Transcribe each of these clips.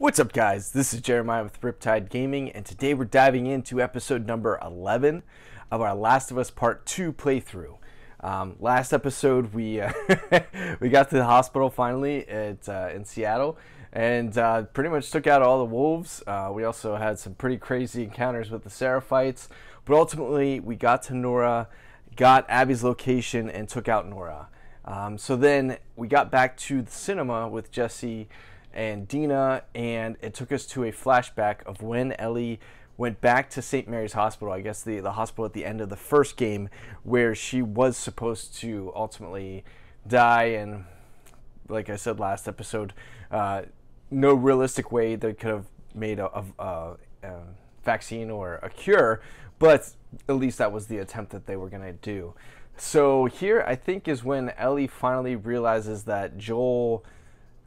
What's up, guys? This is Jeremiah with RippedTide Gaming, and today we're diving into episode number 11 of our Last of Us Part 2 playthrough. Um, last episode, we uh, we got to the hospital finally at, uh, in Seattle, and uh, pretty much took out all the wolves. Uh, we also had some pretty crazy encounters with the Seraphites, but ultimately we got to Nora, got Abby's location, and took out Nora. Um, so then we got back to the cinema with Jesse and Dina, and it took us to a flashback of when Ellie went back to St. Mary's Hospital, I guess the, the hospital at the end of the first game, where she was supposed to ultimately die. And like I said last episode, uh, no realistic way they could have made a, a, a, a vaccine or a cure, but at least that was the attempt that they were going to do. So here, I think, is when Ellie finally realizes that Joel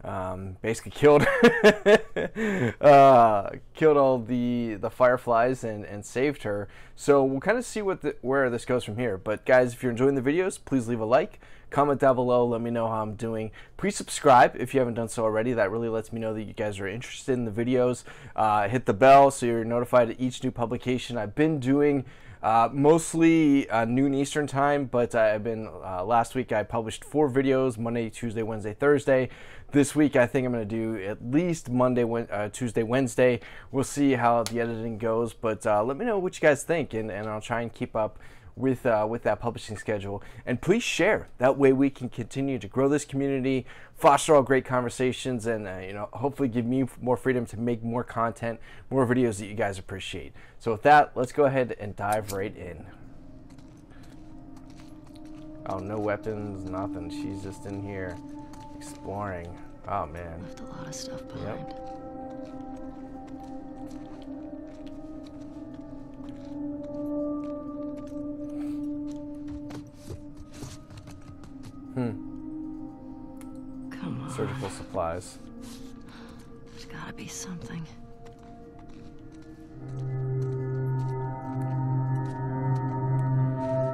um, basically killed uh, killed all the the fireflies and, and saved her. So we'll kind of see what the, where this goes from here. But guys, if you're enjoying the videos, please leave a like, comment down below, let me know how I'm doing. Please subscribe if you haven't done so already. That really lets me know that you guys are interested in the videos. Uh, hit the bell so you're notified of each new publication. I've been doing. Uh, mostly uh, noon Eastern time, but I've been uh, last week I published four videos Monday, Tuesday, Wednesday, Thursday. This week I think I'm going to do at least Monday, uh, Tuesday, Wednesday. We'll see how the editing goes, but uh, let me know what you guys think, and, and I'll try and keep up with uh, with that publishing schedule. And please share. That way we can continue to grow this community, foster all great conversations, and uh, you know hopefully give me more freedom to make more content, more videos that you guys appreciate. So with that, let's go ahead and dive right in. Oh, no weapons, nothing. She's just in here exploring. Oh man. Left a lot of stuff behind. Yep. Hmm. Come on. Surgical supplies. There's gotta be something.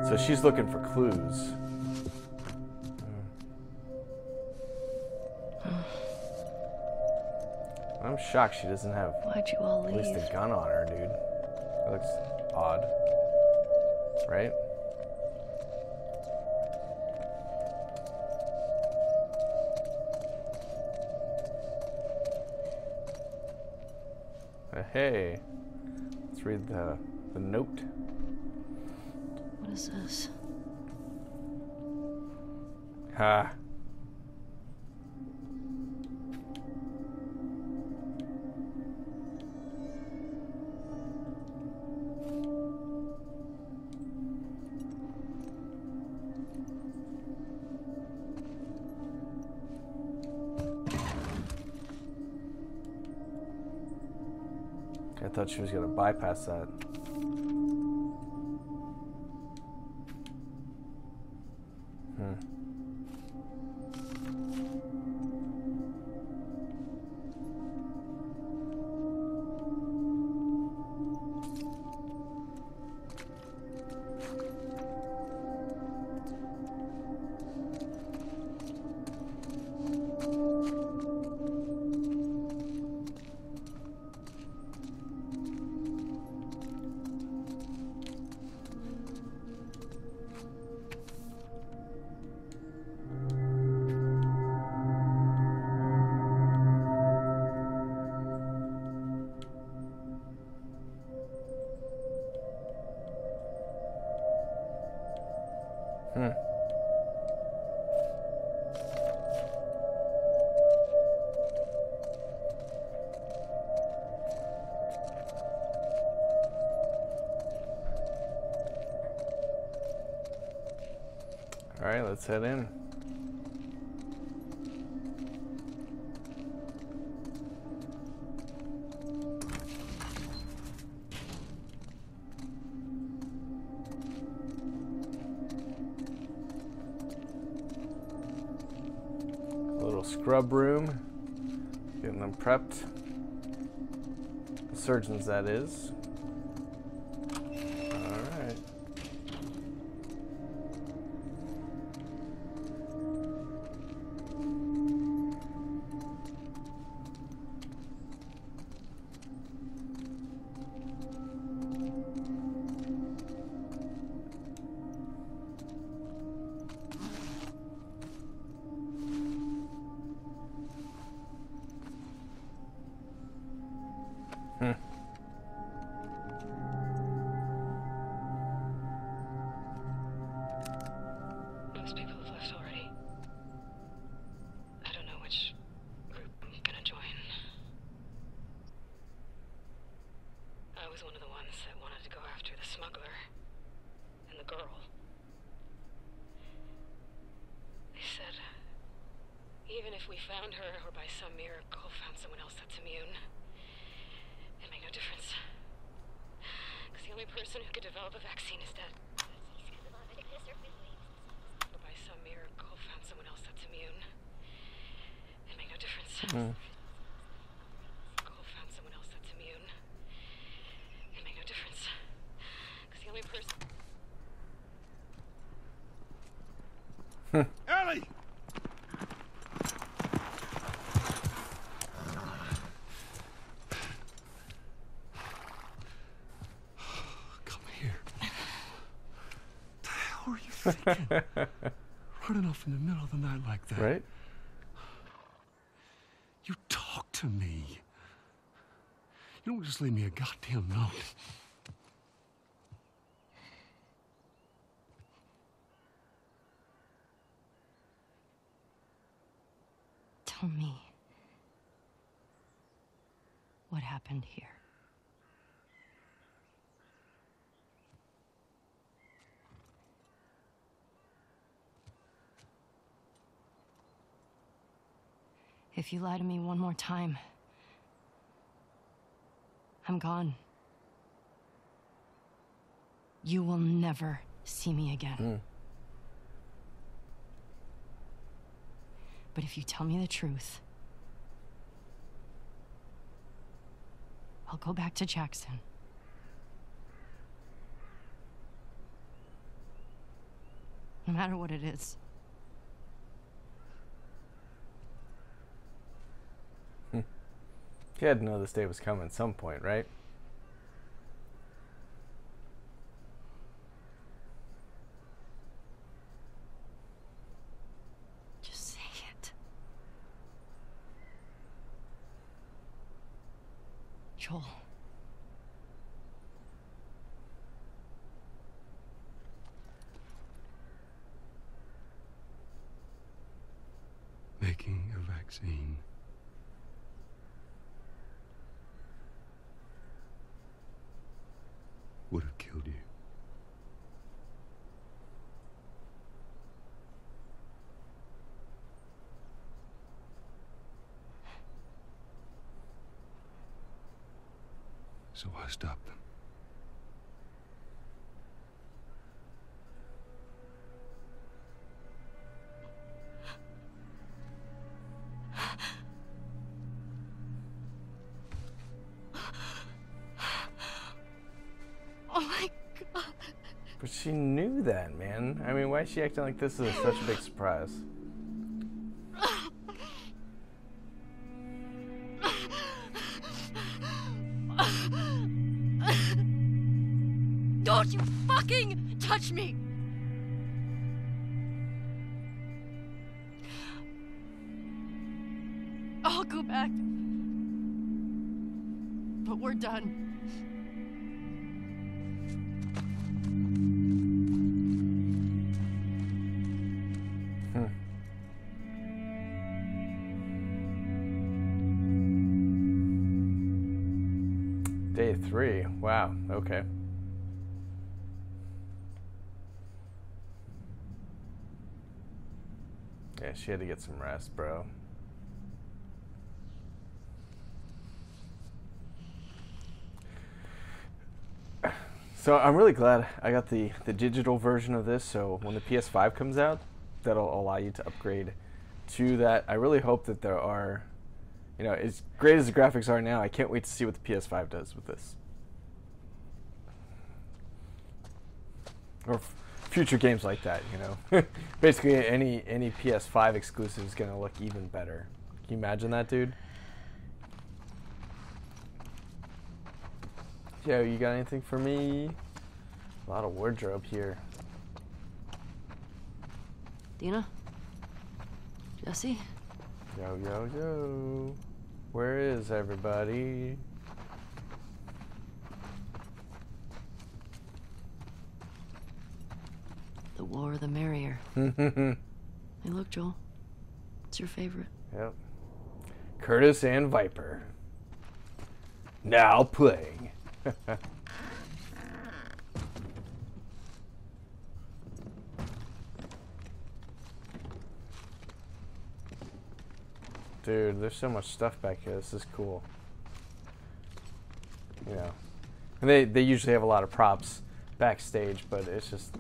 So she's looking for clues. I'm shocked she doesn't have Why'd you all at least a gun on her, dude. That looks odd. Right? Uh, hey, let's read the, the note. What is this? Ha. She was going to bypass that. Let's head in. A Little scrub room. Getting them prepped. Surgeons, that is. Running off in the middle of the night like that. Right? You talk to me. You don't just leave me a goddamn note. Tell me. What happened here? If you lie to me one more time, I'm gone. You will never see me again. Hmm. But if you tell me the truth, I'll go back to Jackson. No matter what it is. You had to know this day was coming at some point, right? Just say it. Joel. Making a vaccine. Would have killed you. So I stopped them. Oh my god. But she knew that, man. I mean, why is she acting like this is such a big surprise? She had to get some rest, bro. So I'm really glad I got the, the digital version of this. So when the PS5 comes out, that'll allow you to upgrade to that. I really hope that there are, you know, as great as the graphics are now, I can't wait to see what the PS5 does with this. Or future games like that, you know. Basically, any any PS5 exclusive is gonna look even better. Can you imagine that, dude? Joe, you got anything for me? A lot of wardrobe here. Dina? Jesse? Yo, yo, yo. Where is everybody? The war, the merrier. hey, look, Joel. It's your favorite. Yep. Curtis and Viper. Now playing. Dude, there's so much stuff back here. This is cool. You know, and they they usually have a lot of props backstage, but it's just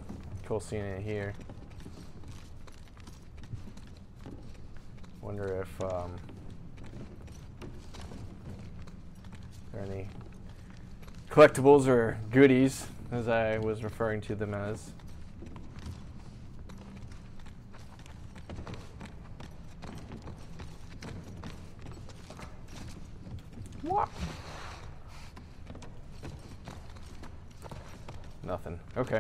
cool seeing it here. Wonder if um, there are any collectibles or goodies, as I was referring to them as. What? Nothing. Okay.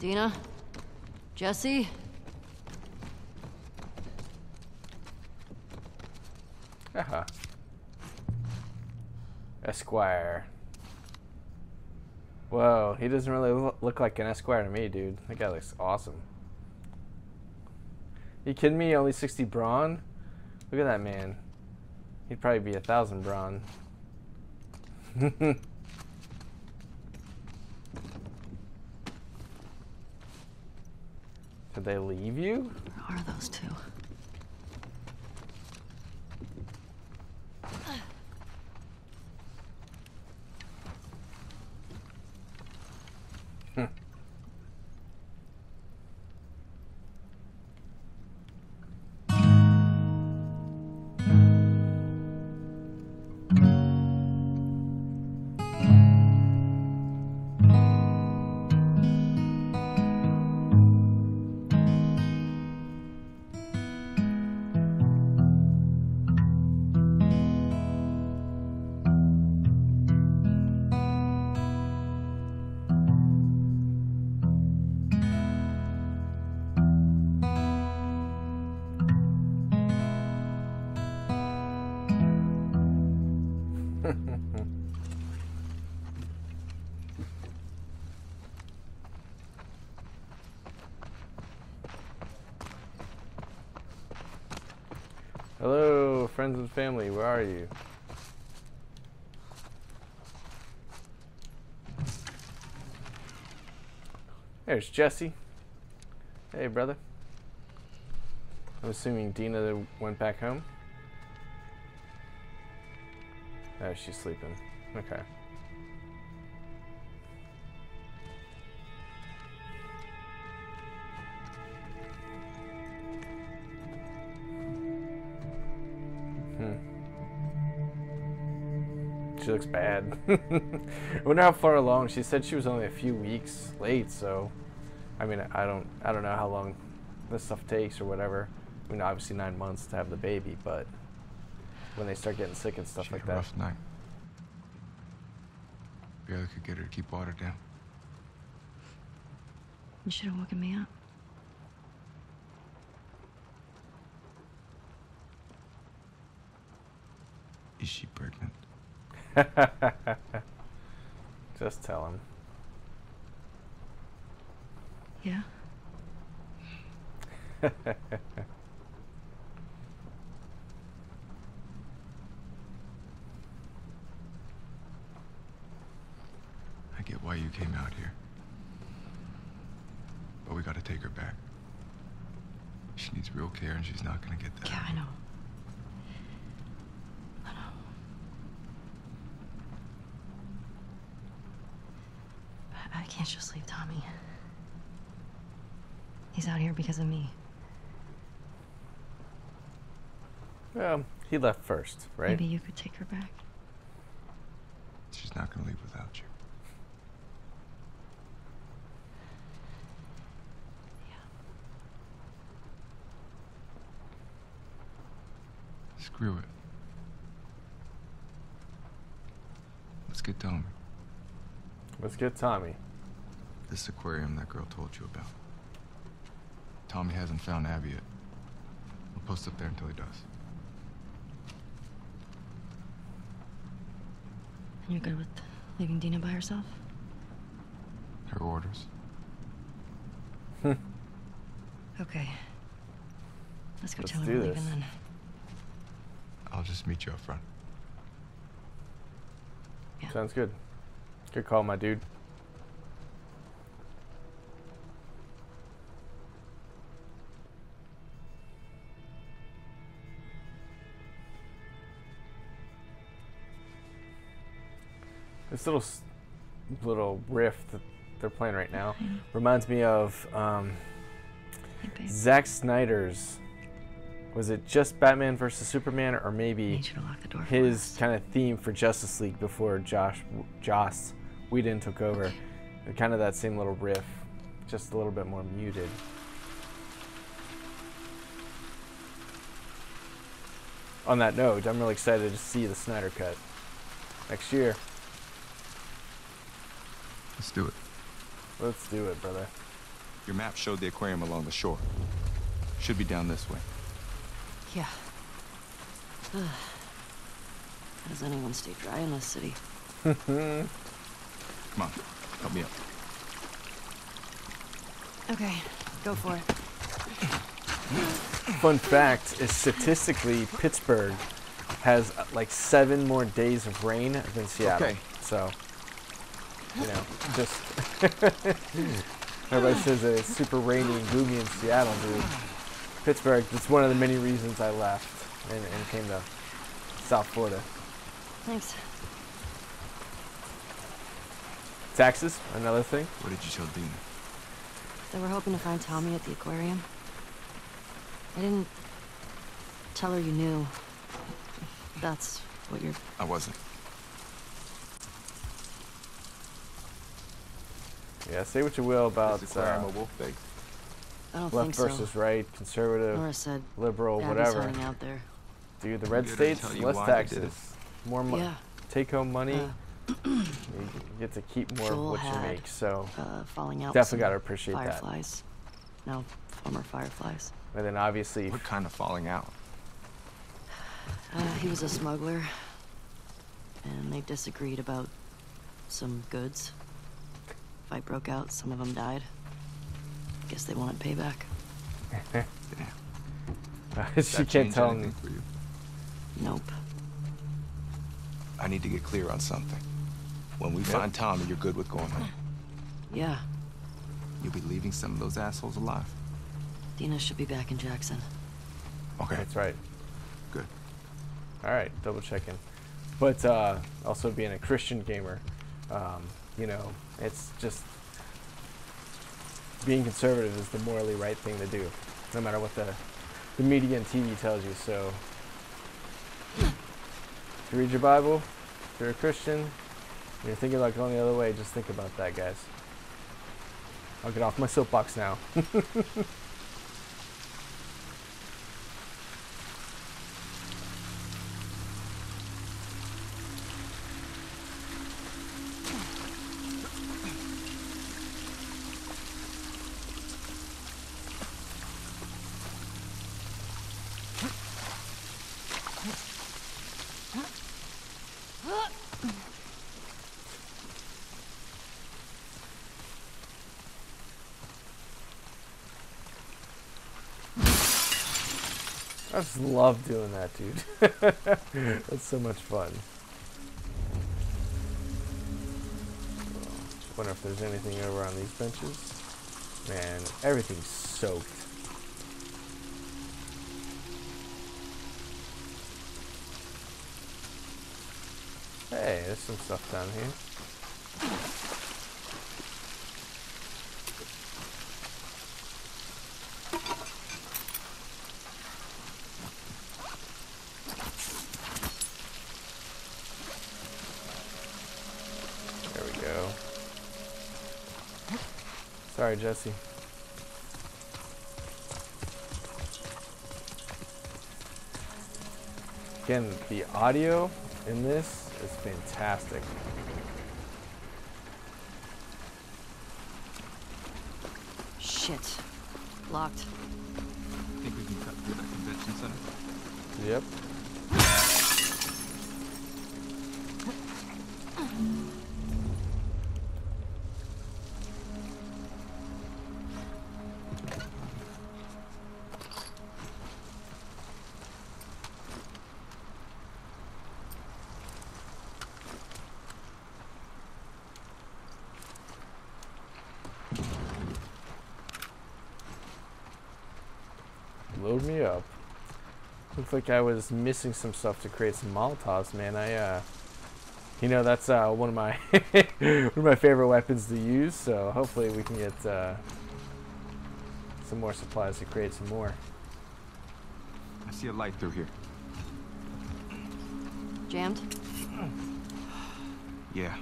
Dina? Jesse? Haha. Esquire. Whoa, he doesn't really look like an Esquire to me, dude. That guy looks awesome. You kidding me? Only 60 brawn? Look at that man. He'd probably be a thousand brawn. Did they leave you? Where are those two? Friends and family. Where are you? There's Jesse. Hey, brother. I'm assuming Dina went back home. Oh, she's sleeping. Okay. She looks bad. I wonder how far along. She said she was only a few weeks late, so I mean, I don't, I don't know how long this stuff takes or whatever. I mean, obviously nine months to have the baby, but when they start getting sick and stuff She like had a that. rough night. Barely could get her to keep water down. You should have woken me up. Is she pregnant? Just tell him. Yeah? I get why you came out here. But we gotta take her back. She needs real care and she's not gonna get that. Yeah, I know. I know. But I can't just leave Tommy. He's out here because of me. Well, he left first, right? Maybe you could take her back. She's not gonna leave without you. Screw it. Let's get Tommy. Let's get Tommy. This aquarium that girl told you about. Tommy hasn't found Abby yet. We'll post up there until he does. And you're good with leaving Dina by herself? Her orders. okay. Let's go Let's tell her we're leaving then. I'll just meet you up front. Yeah. Sounds good. Good call, my dude. This little little riff that they're playing right now reminds me of um. Zack Snyder's. Was it just Batman versus Superman, or maybe need you to lock the door. for his kind of theme for Justice League before Josh Joss Whedon took over. Kind of that same little riff, just a little bit more muted. On that note, I'm really excited to see the Snyder Cut next year. Let's do it. Let's do it, brother. Your map showed the aquarium along the shore. Should be down this way. Yeah. How does anyone stay dry in this city? Come on, help me up. Okay, go for it. Fun fact is statistically, Pittsburgh has uh, like seven more days of rain than Seattle. Okay. So, you know, just everybody says that it's super rainy and gloomy in Seattle, dude. Pittsburgh, it's one of the many reasons I left and, and came to South Florida. Thanks. Taxes, another thing. What did you tell Dina? They were hoping to find Tommy at the aquarium. I didn't tell her you knew. That's what you're. I wasn't. Yeah, say what you will about uh, a wolf. I don't left think so. versus right, conservative, Nora said liberal, Abby's whatever. hiding out there. Dude, the red states, less why they did it. taxes, more mo- Yeah. take-home money. Uh, you get to keep more Joel of what you make. So, uh, falling out. with Definitely gotta appreciate that. fireflies. No, former fireflies. and then obviously, What kind of falling out? Uh, he was a smuggler, and they disagreed about some goods. Fight broke out. Some of them died. Guess they wanted payback. She can't tell anything him. for you? Nope. I need to get clear on something. When we Yep. find Tommy, you're good with going home. Yeah, You'll be leaving some of those assholes alive. Dina should be back in Jackson. Okay. That's right. Good. All right, double checking. But uh, also being a Christian gamer, um, you know, it's just being conservative is the morally right thing to do, no matter what the the media and TV tells you. So, if you read your Bible, if you're a Christian, and you're thinking about going the other way, just think about that, guys. I'll get off my soapbox now. just love doing that, dude. That's so much fun. Wonder if there's anything over on these benches. Man, everything's soaked. Hey, there's some stuff down here. Jesse. Again, the audio in this is fantastic. Shit. Locked. Think we can cut through that convention center? Yep. Looked like I was missing some stuff to create some Molotovs, man. I, uh, you know, that's uh, one of my one of my favorite weapons to use. So hopefully we can get uh, some more supplies to create some more. I see a light through here. Jammed? Yeah.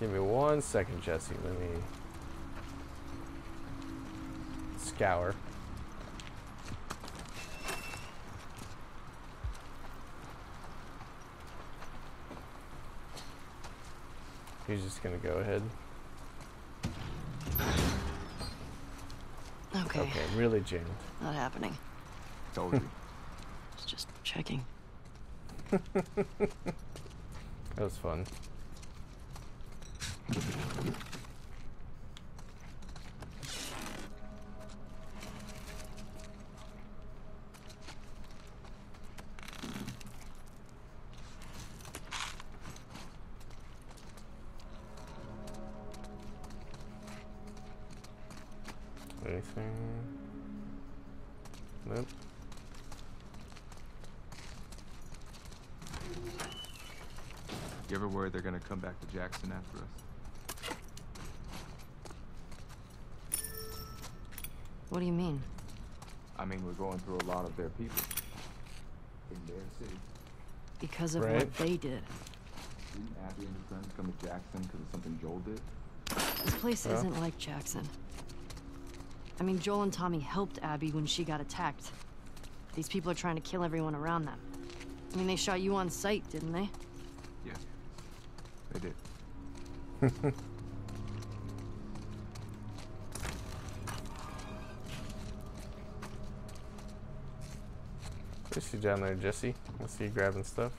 Give me one second, Jesse. Let me scour. He's just gonna go ahead. Okay, Okay, really jammed. not happening. Told you. It's just checking. That was fun. Ever worried they're gonna come back to Jackson after us? What do you mean? I mean, we're going through a lot of their people. In their city. Because of Right. what they did. Didn't Abby and her friends come to Jackson because of something Joel did? This place Yeah. isn't like Jackson. I mean, Joel and Tommy helped Abby when she got attacked. These people are trying to kill everyone around them. I mean, they shot you on sight, didn't they? They did. See you down there, Jesse. I see you grabbing stuff.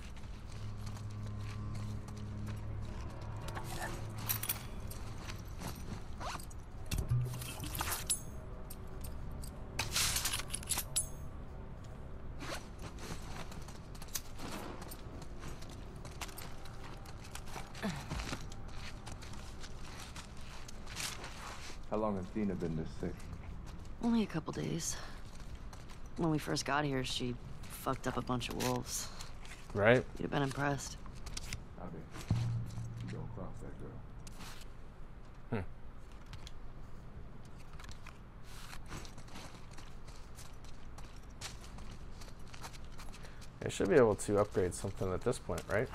Only a couple days. When we first got here, she fucked up a bunch of wolves. Right? You'd have been impressed. I Abby, you don't cross that girl. Hmm. I should be able to upgrade something at this point, right?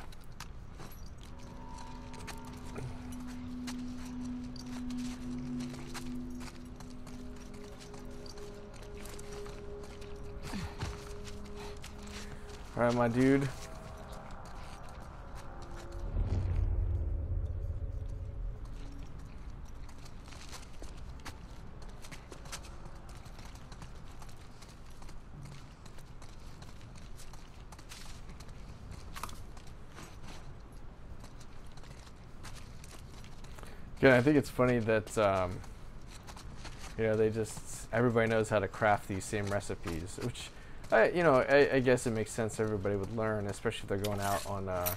My dude. Yeah, I think it's funny that um, you know they just everybody knows how to craft these same recipes, which I you know I, I guess it makes sense everybody would learn, especially if they're going out on uh,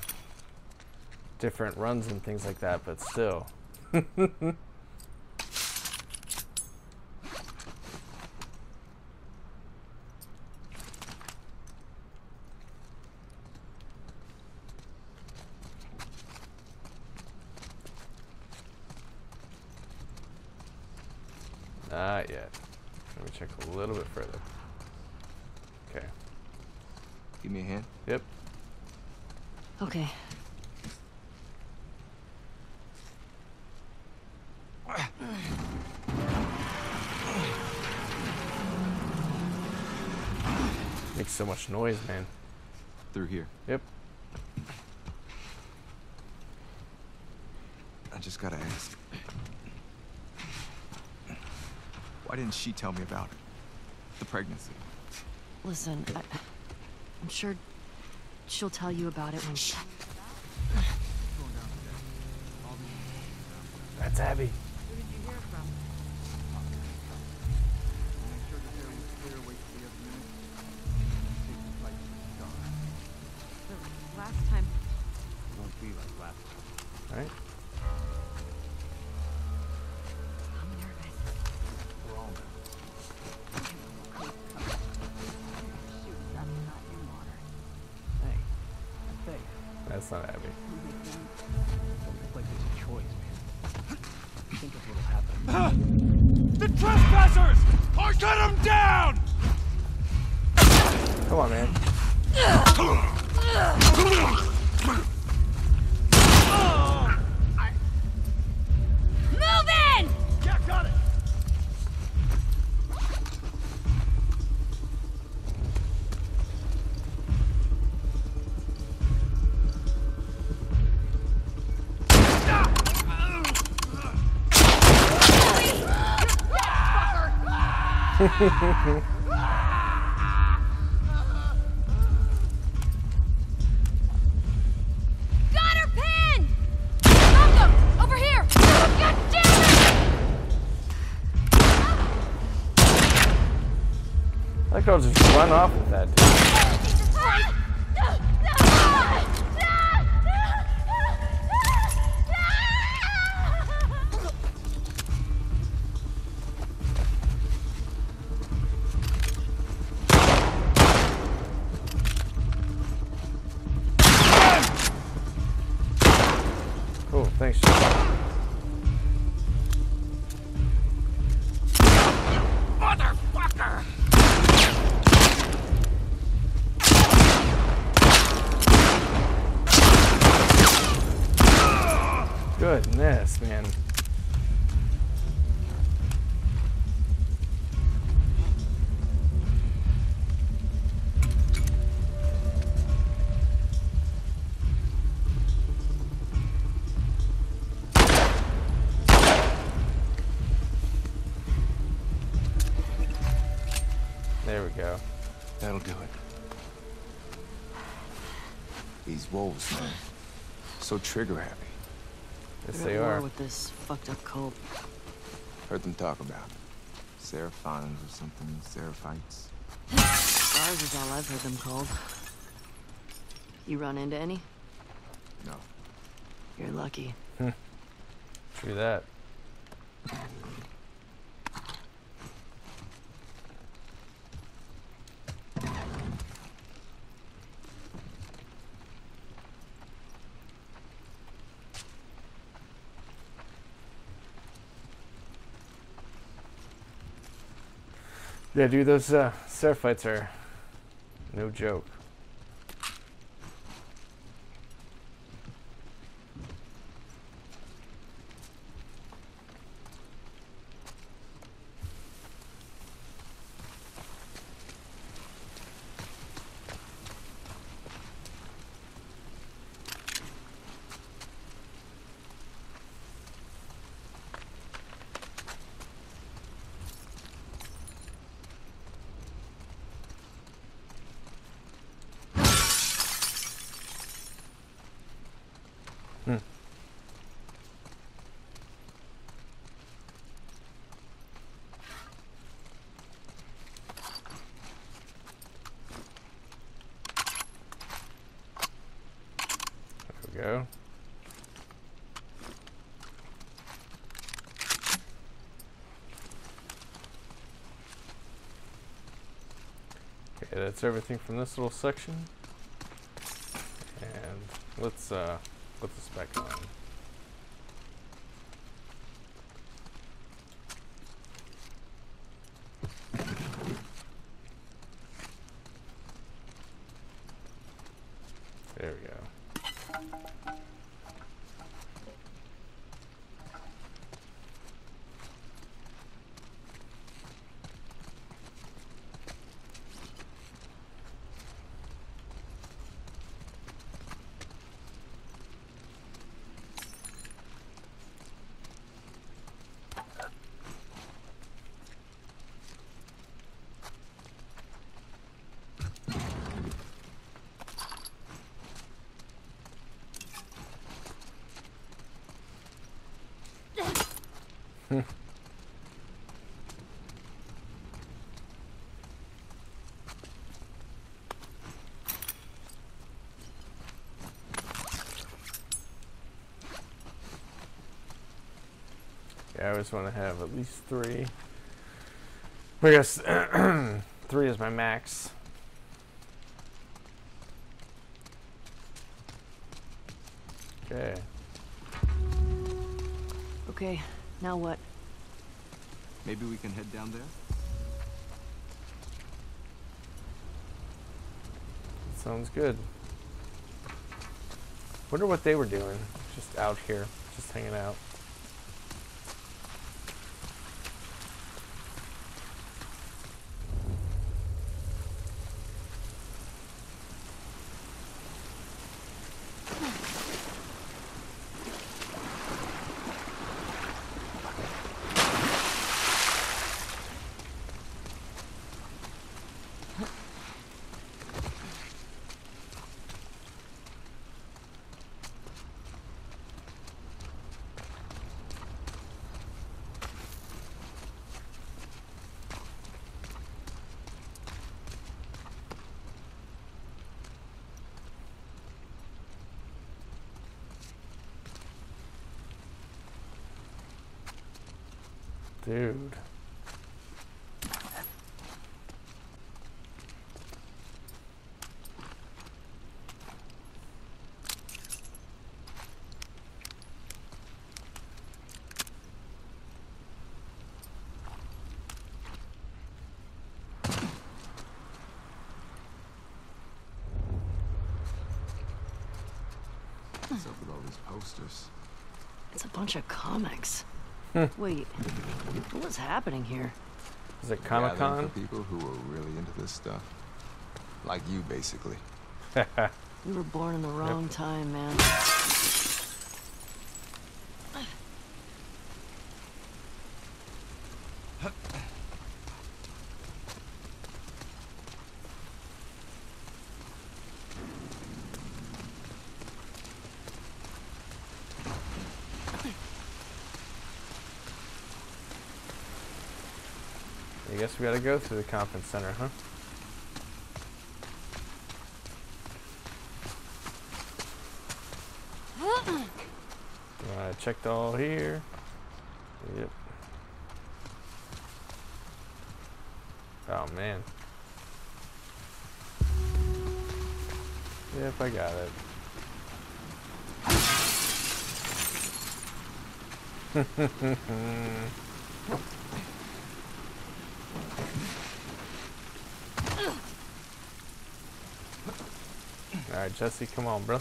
different runs and things like that. But still, not yet. Let me check a little bit further. Okay. Give me a hand. Yep. Okay. Makes so much noise, man. Through here. Yep. I just gotta ask. Why didn't she tell me about it? The pregnancy. Listen, I, I'm sure she'll tell you about it when she... That's Abby. Come on, man. Move in! Yeah, got it. Got Like I'll just run off with that. So trigger happy. Yes, They're they are. with this fucked up cult. Heard them talk about it. Seraphons or something. Seraphites. Ours is all I've heard them called. You run into any? No. You're lucky. True that. Yeah, dude, those uh, Seraphites are no joke. There we go. Okay, that's everything from this little section. And let's uh put this back on. There we go. Yeah, I always want to have at least three. I guess three is my max. Okay. Okay, now what? Maybe we can head down there? Sounds good. Wonder what they were doing. Just out here, just hanging out. Dude. What's up with all these posters? It's a bunch of comics. Wait, what's happening here? Is it Comic Con? For people who are really into this stuff. Like you, basically. We were born in the wrong time, man. We gotta go through the conference center, huh? I checked all here. Yep. Oh man. Yep, I got it. Alright, Jesse, come on, bro.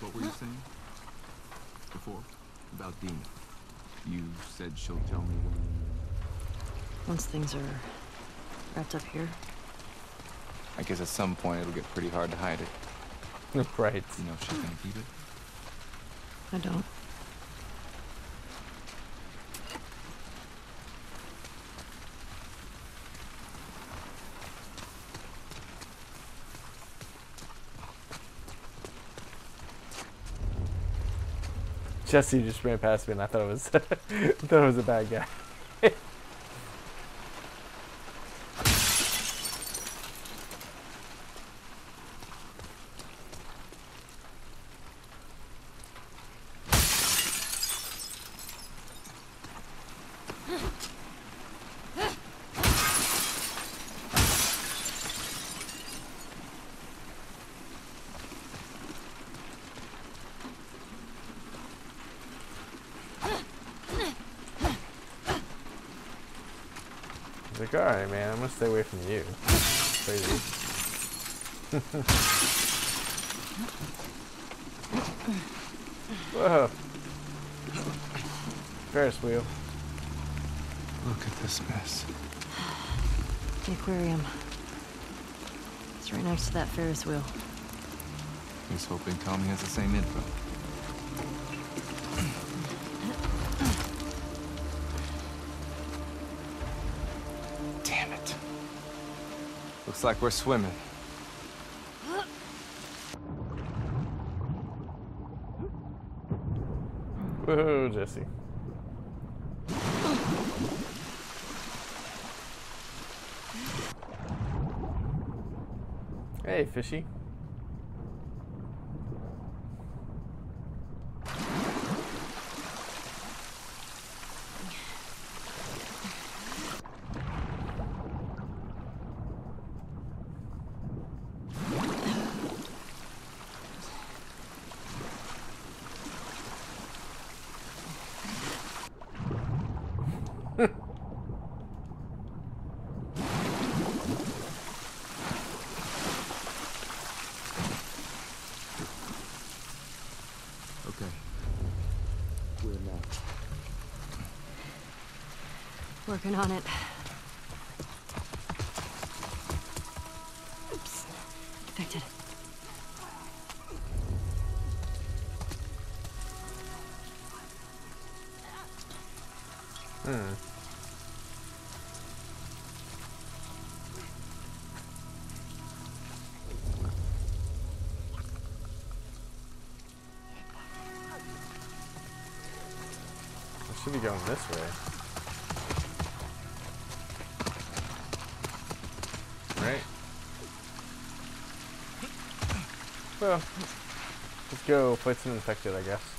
What were you saying? Before? About Dina. You said she'll tell me what... Once things are wrapped up here, I guess at some point it'll get pretty hard to hide it. right. You know if she's gonna keep it? I don't. Jesse just ran past me and I thought it was I thought it was a bad guy. He's like, alright man, I'm gonna stay away from you. Crazy. Whoa. Ferris wheel. Look at this mess. The aquarium. It's right next to that Ferris wheel. He's hoping Tommy has the same info. Looks like we're swimming. Whoa, Jesse. Hey, fishy. Working on it. Oops. Infected. Hmm. I should be going this way. Let's go fight some infected, I guess.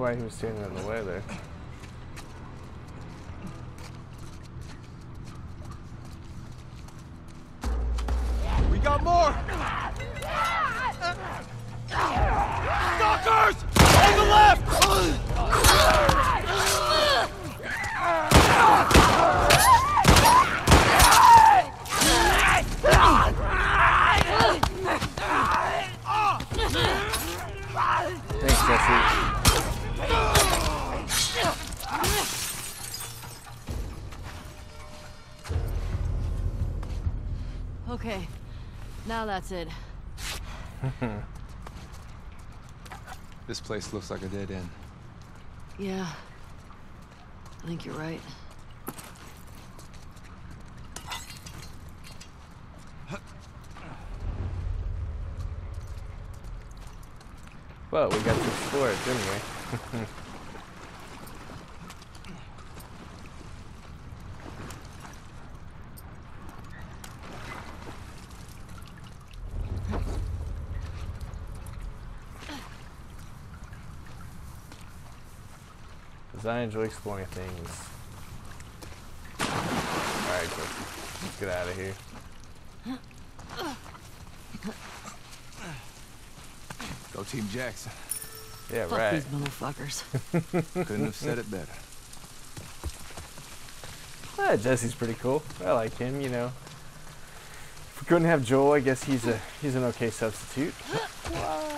Why he was standing in the way there. That's it. This place looks like a dead end. Yeah. I think you're right. Well, we got to explore it, didn't we? I enjoy exploring things. Alright, Jesse. Let's get out of here. Go Team Jackson. Yeah, Fuck right. these motherfuckers. Couldn't have said it better. Ah, Jesse's pretty cool. I like him, you know. If we couldn't have Joel, I guess he's a he's an okay substitute.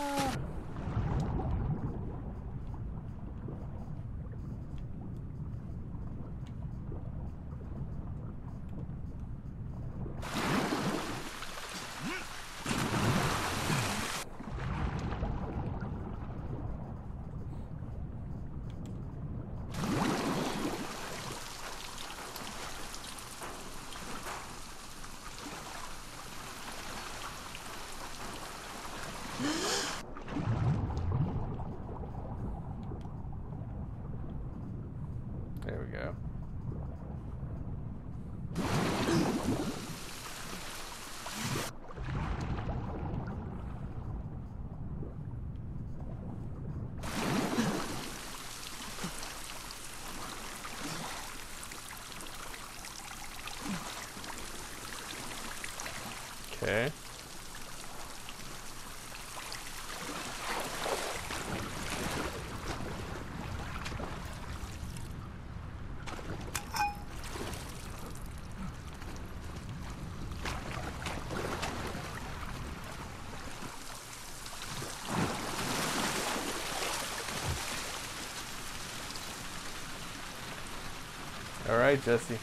Okay. All right, Jesse.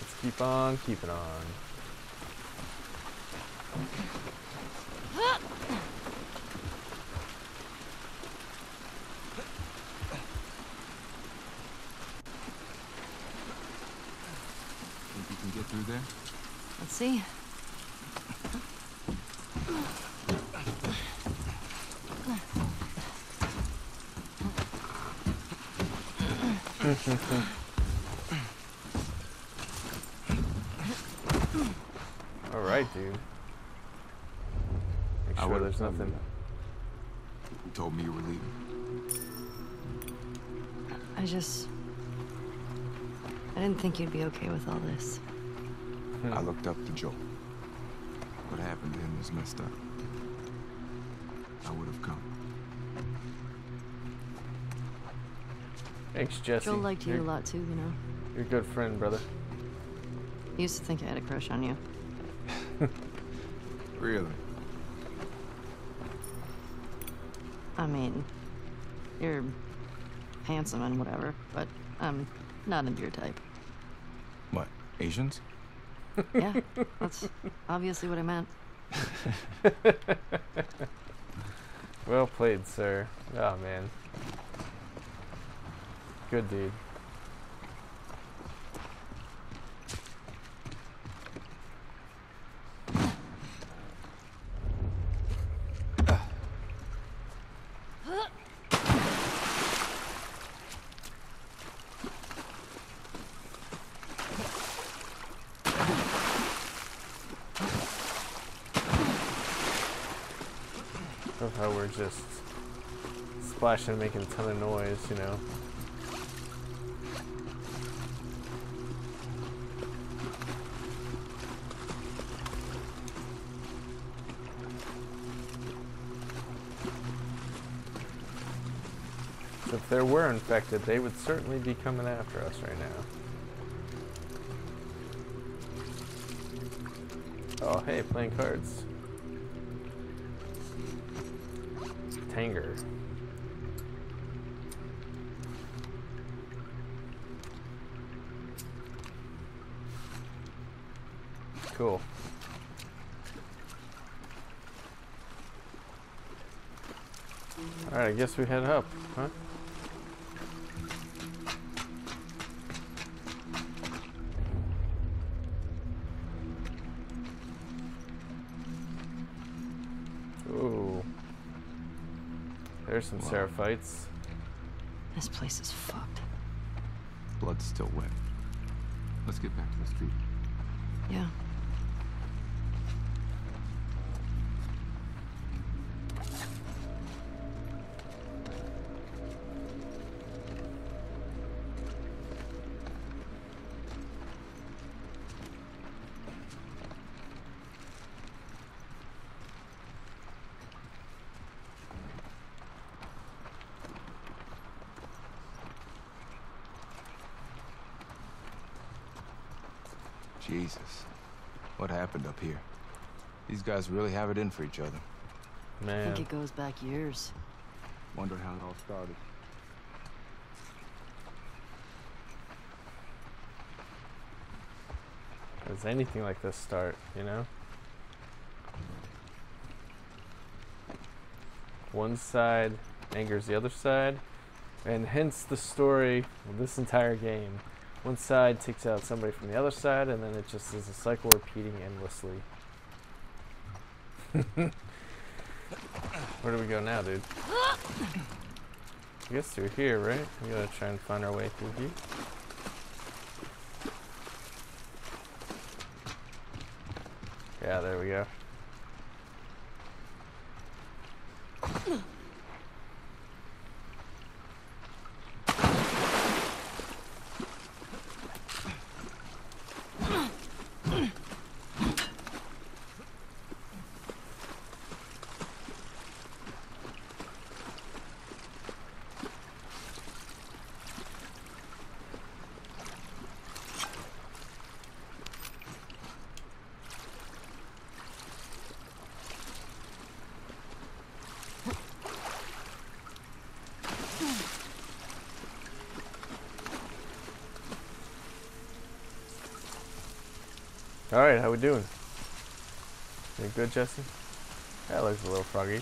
Let's keep on keeping on. Think you can get through there? Let's see. All right, dude. Make sure would've there's nothing. You told me you were leaving. I just. I didn't think you'd be okay with all this. I looked up to Joel. What happened to him was messed up. I would have come. Thanks, Jesse. Joel liked you you're, a lot too, you know. You're a good friend, brother. He used to think I had a crush on you. Really? I mean, you're handsome and whatever, but I'm not into your type. What? Asians? Yeah, that's obviously what I meant. Well played, sir. Oh man. Good dude. Just splashing and making a ton of noise, you know. If there were infected, they would certainly be coming after us right now. Oh, hey, playing cards. Guess we head up, huh? Ooh. There's some Wow. seraphites. This place is fucked. Blood's still wet. Let's get back to the street. Yeah. These guys really have it in for each other. Man. I think it goes back years. Wonder how it all started. Does anything like this start, you know? One side angers the other side, and hence the story of this entire game. One side takes out somebody from the other side, and then it just is a cycle repeating endlessly. Where do we go now, dude? I guess through here, right? We gotta try and find our way through here. Yeah, there we go. All right, how we doing? You good, Jesse? That looks a little froggy.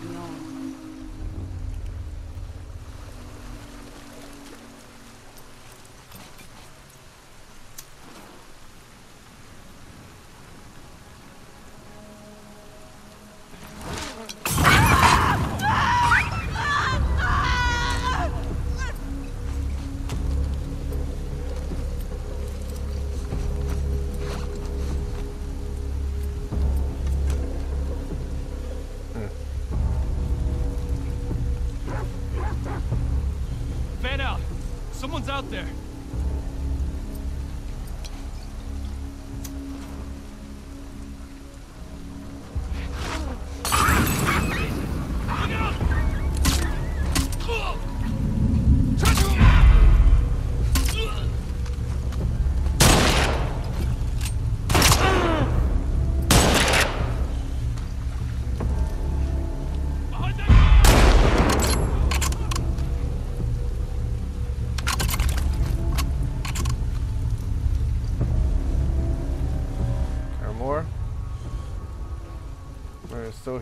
你要 out there!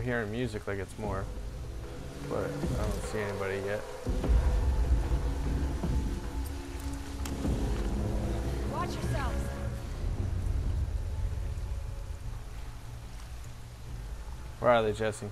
Hearing music like it's more. But I don't see anybody yet. Watch yourselves. Where are they, Jesse?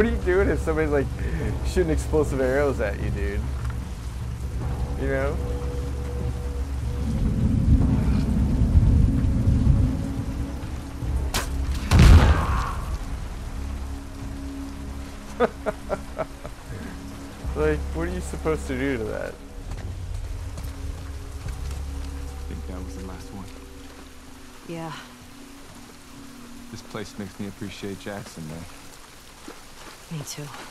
What are you doing if somebody's like shooting explosive arrows at you, dude? You know? like, what are you supposed to do to that? I think that was the last one. Yeah, This place makes me appreciate Jackson, man. Me too.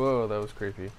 Whoa, that was creepy.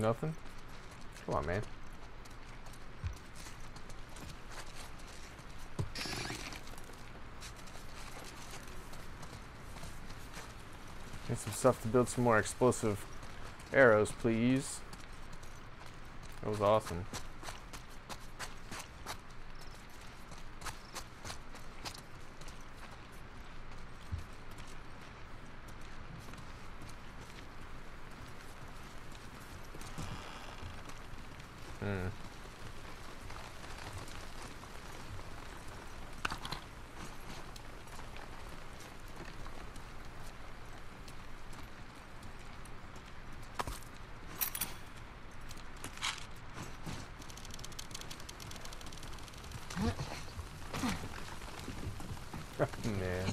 Nothing? Come on, man. Need some stuff to build some more explosive arrows, please. That was awesome. Hmm. Man.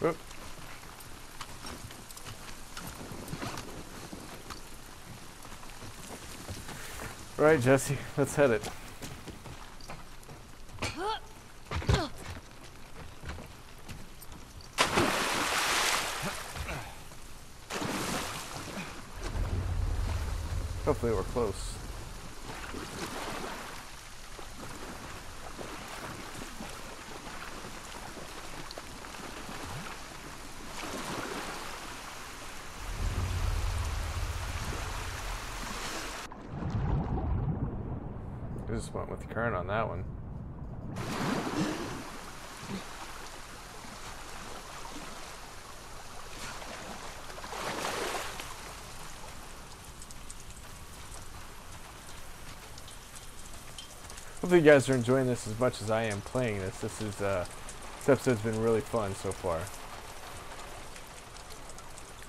Whoop. Right, Jesse, let's head it. Hopefully we're close. I just went with the current on that one. Hopefully you guys are enjoying this as much as I am playing this. This is uh, this episode's been really fun so far.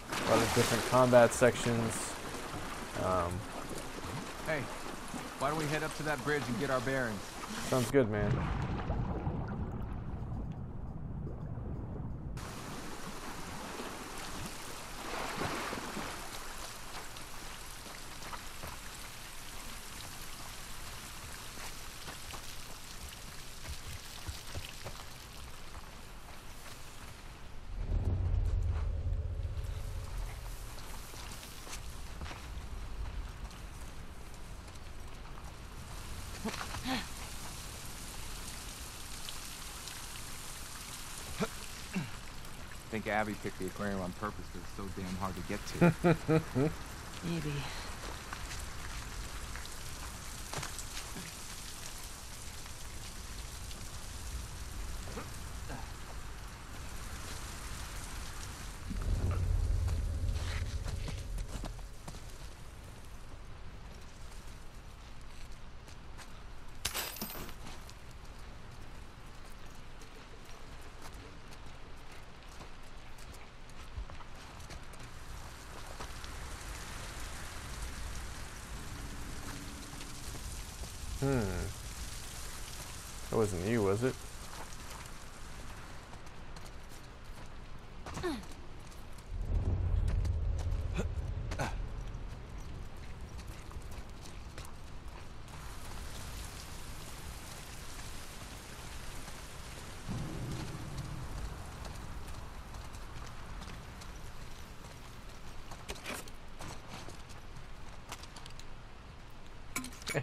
A lot of different combat sections. Um, Hey, why don't we head up to that bridge and get our bearings? sounds good, man. Think Abby picked the aquarium on purpose because it's so damn hard to get to. Maybe. Hmm. That wasn't you, was it?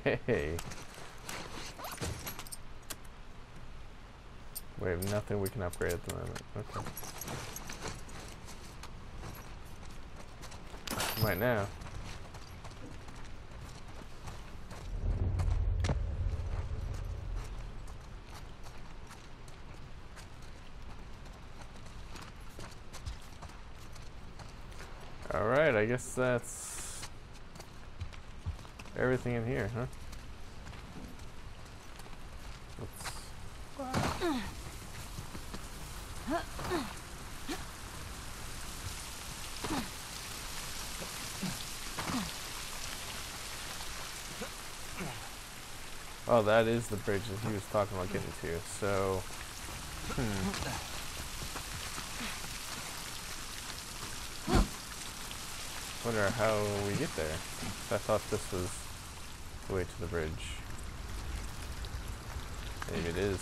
Hey. Nothing we can upgrade at the moment. Okay. Right now. Alright, I guess that's everything in here, huh? Oh, that is the bridge that he was talking about getting to. So, hmm. wonder how we get there. I thought this was the way to the bridge. Maybe it is.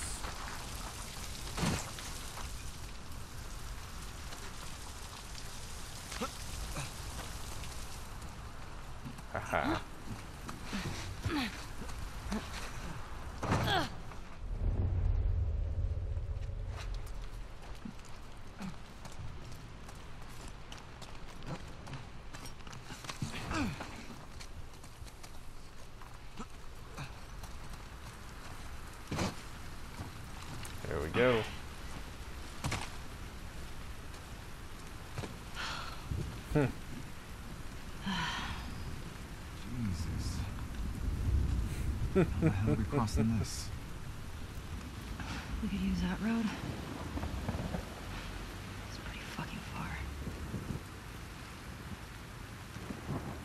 How the hell are we crossing this? We could use that road. It's pretty fucking far.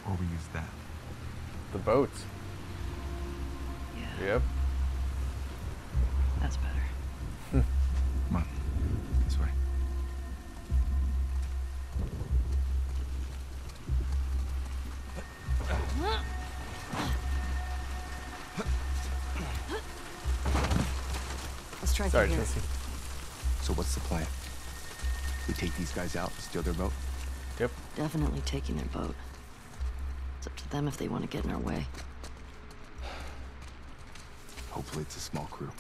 Or we use that. The boat. Let's Sorry, through here. Jesse. So what's the plan? We take these guys out, steal their boat? Yep. Definitely taking their boat. It's up to them if they want to get in our way. Hopefully it's a small crew.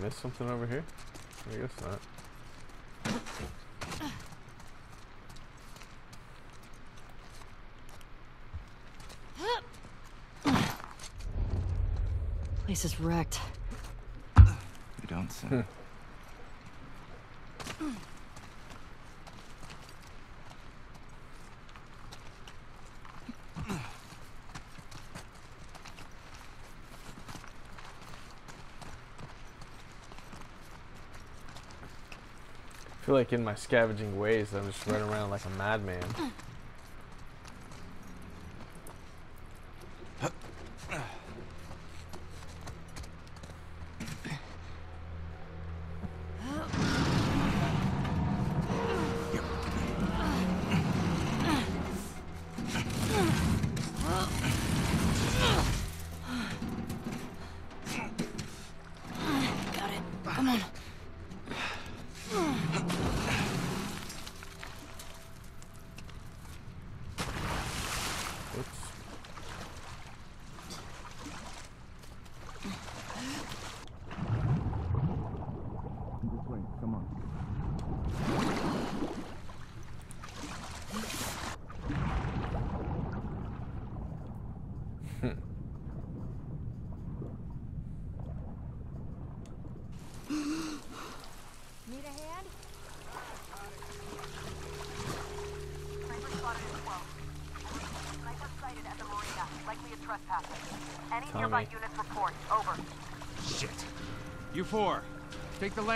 I miss something over here? I guess not. Place is wrecked. You don't say. feel like in my scavenging ways, I'm just running around like a madman.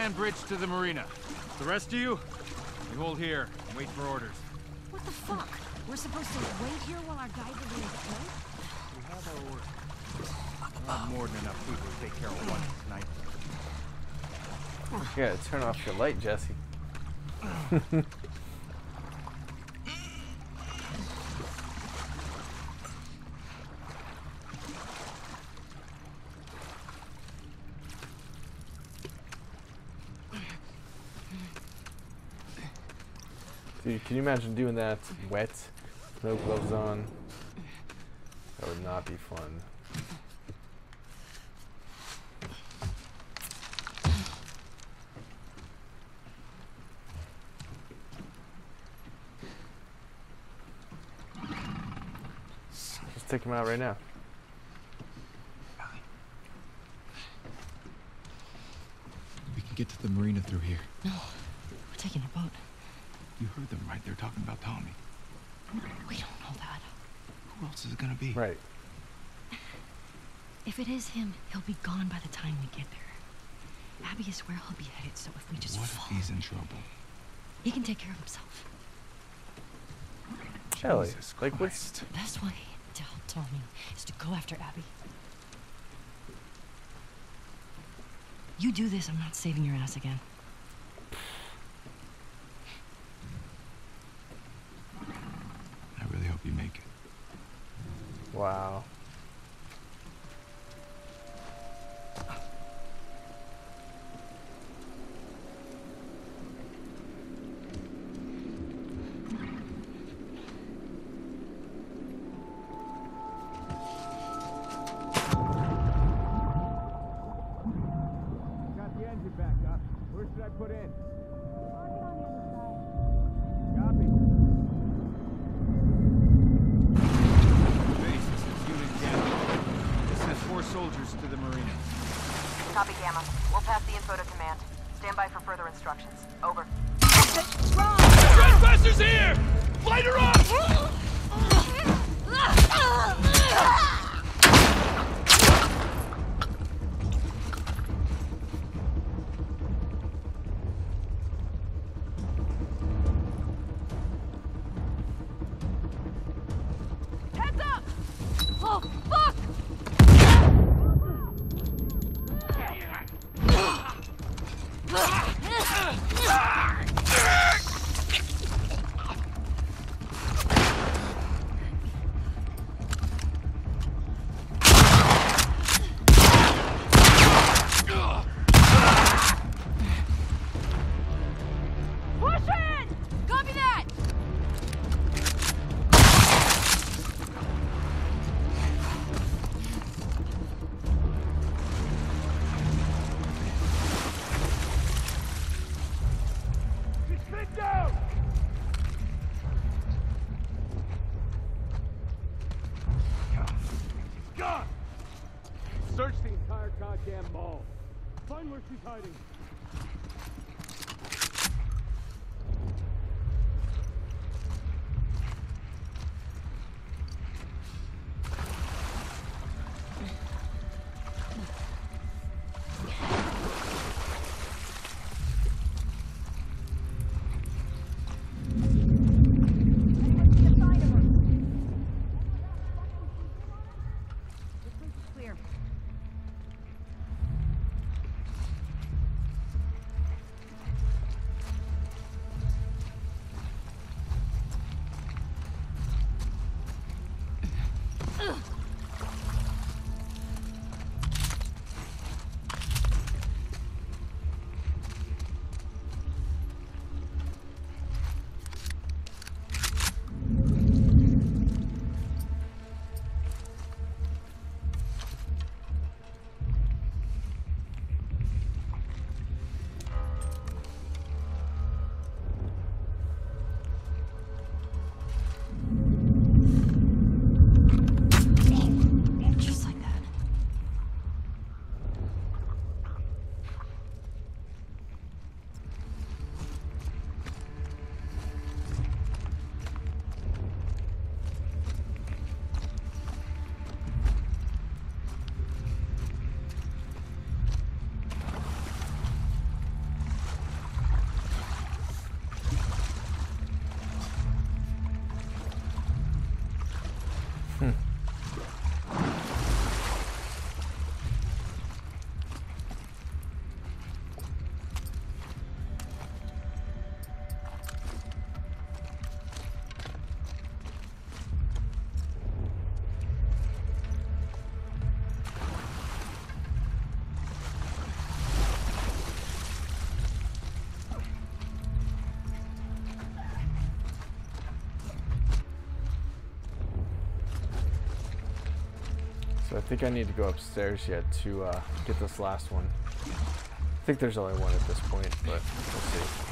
Take bridge to the marina. The rest of you, you hold here and wait for orders. What the fuck? We're supposed to wait here while our guys are being killed? We have our orders. We'll have more than enough people to take care of one tonight. You gotta turn off your light, Jesse. Dude, can you imagine doing that wet? No gloves on. That would not be fun. Let's take him out right now. We can get to the marina through here. No, we're taking a boat. You heard them, right? They're talking about Tommy. We don't know that. Who else is it gonna be? Right. If it is him, he'll be gone by the time we get there. Abby is where he'll be headed, so if we just What if he's in trouble? he can take care of himself. Ellie, Jesus like what's The best way to help Tommy is to go after Abby. You do this, I'm not saving your ass again. Think I need to go upstairs yet to uh, get this last one. I think there's only one at this point, but we'll see.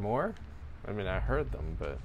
More? I mean, I heard them, but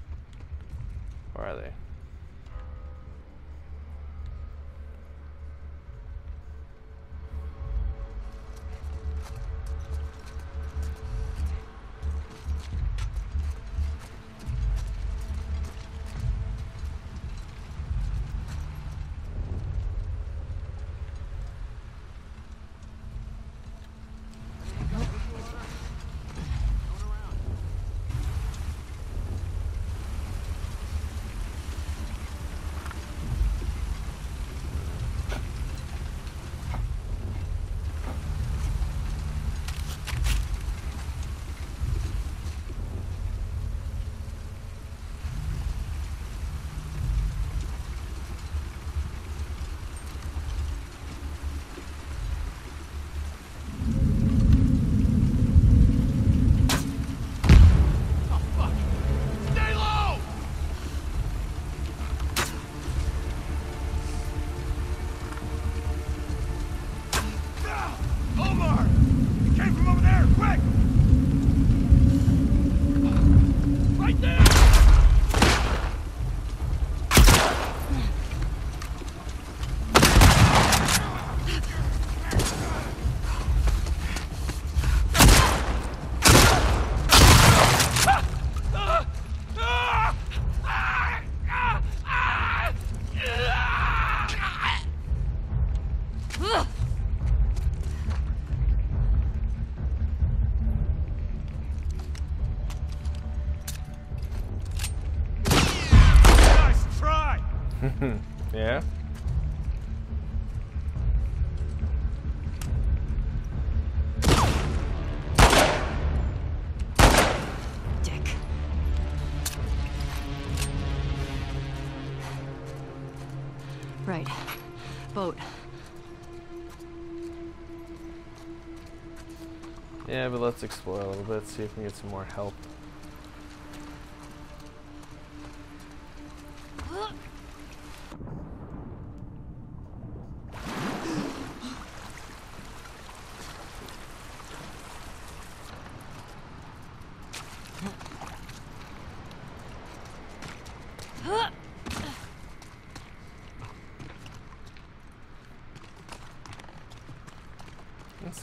But let's explore a little bit, see if we can get some more help.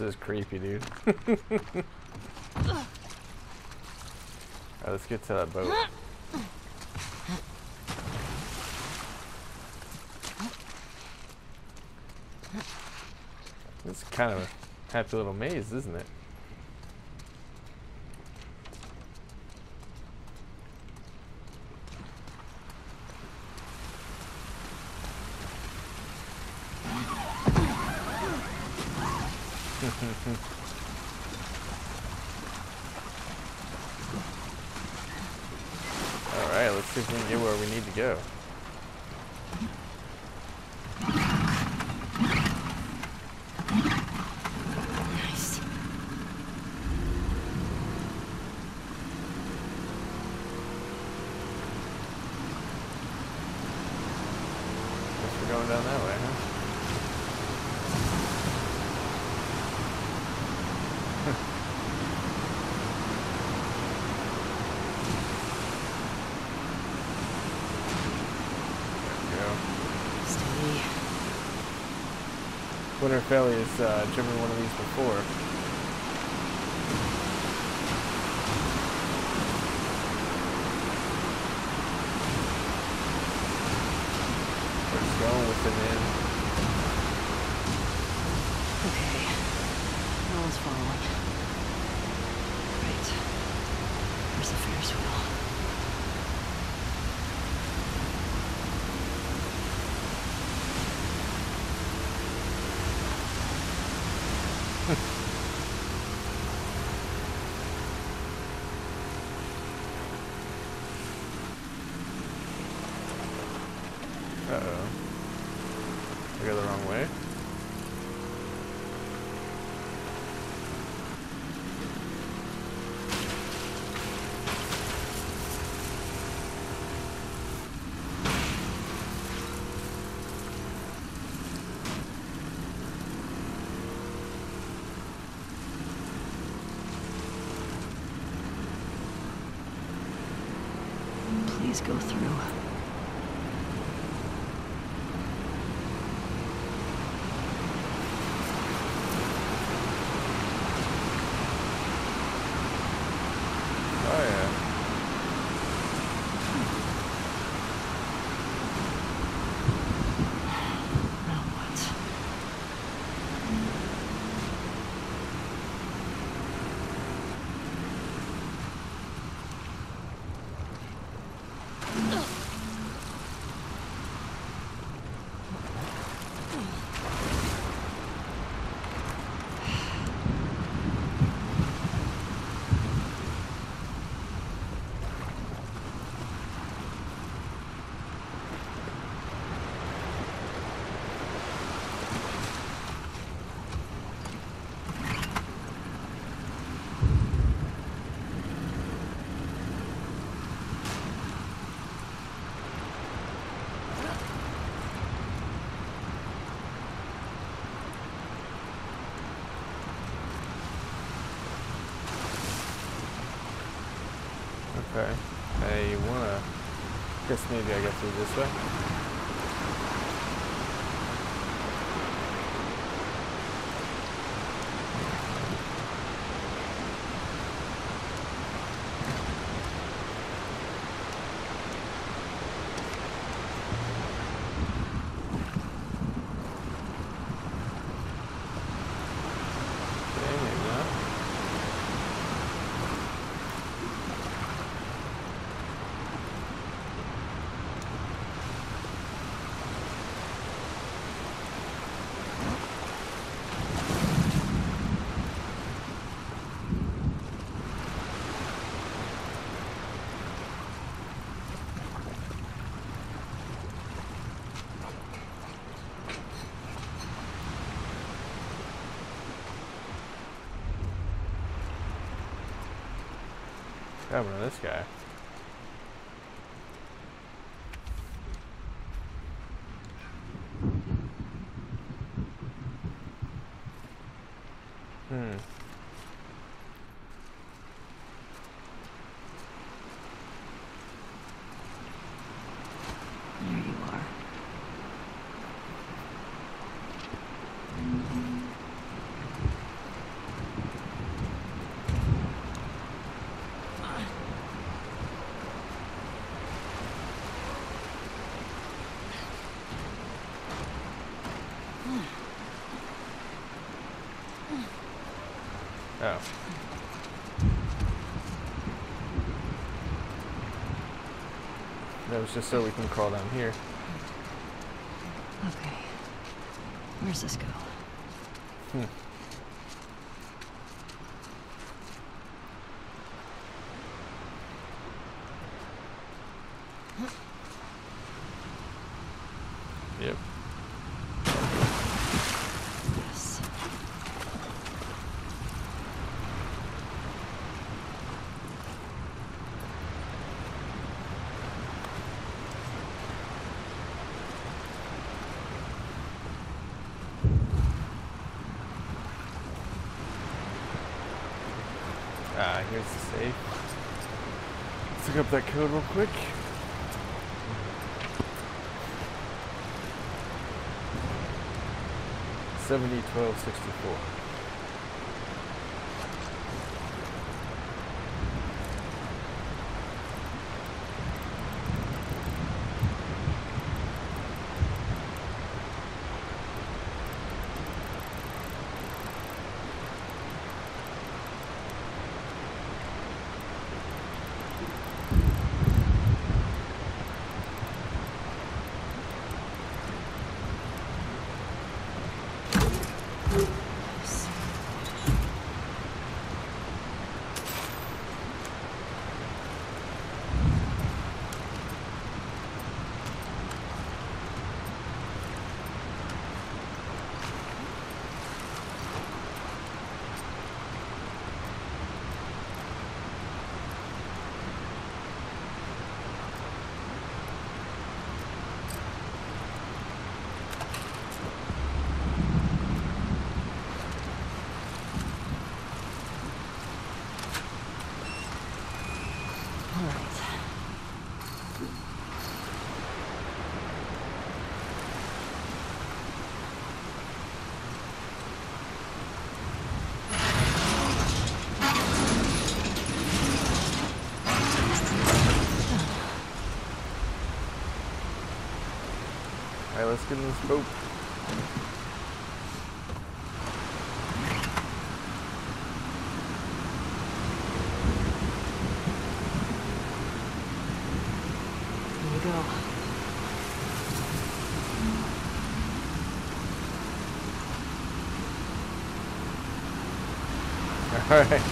Is creepy, dude. Alright, let's get to that boat. It's kind of a happy little maze, isn't it? failures, uh, Jimmy maybe I get through this way. Yeah, but this guy. That was just so we can crawl down here. Okay. Where's this go? Hmm. that code real quick. Seventy twelve sixty four. this boat. All right.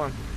Come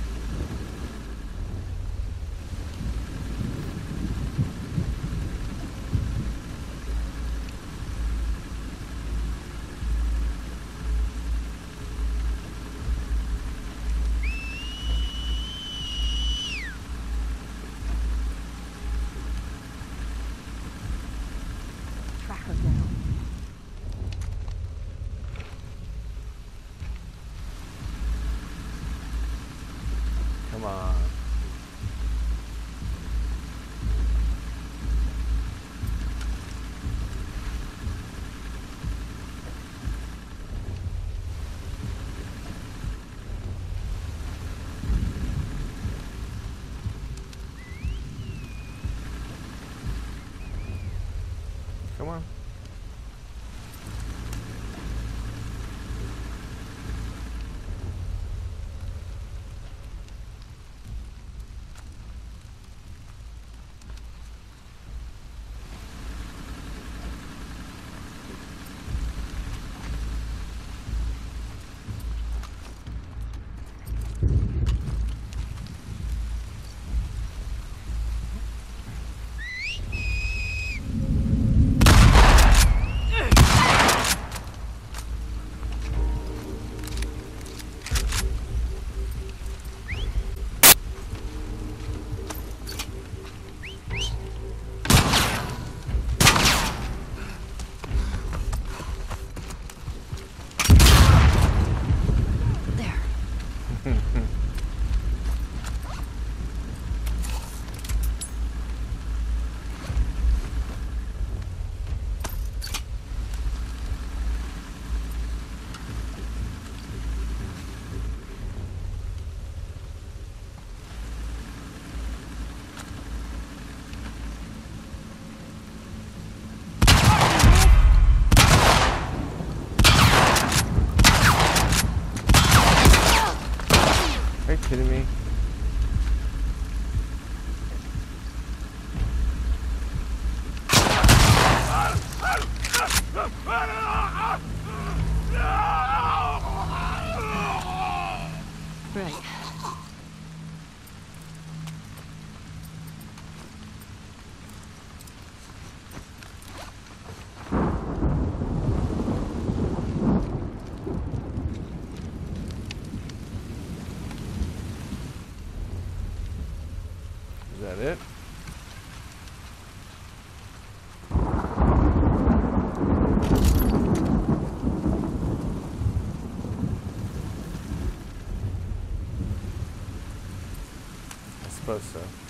I suppose so.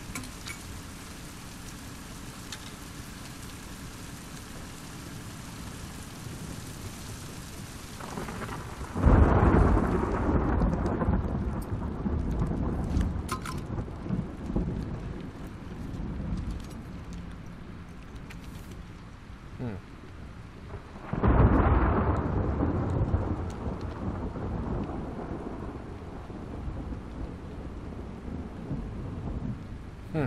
Hmm. Hmm.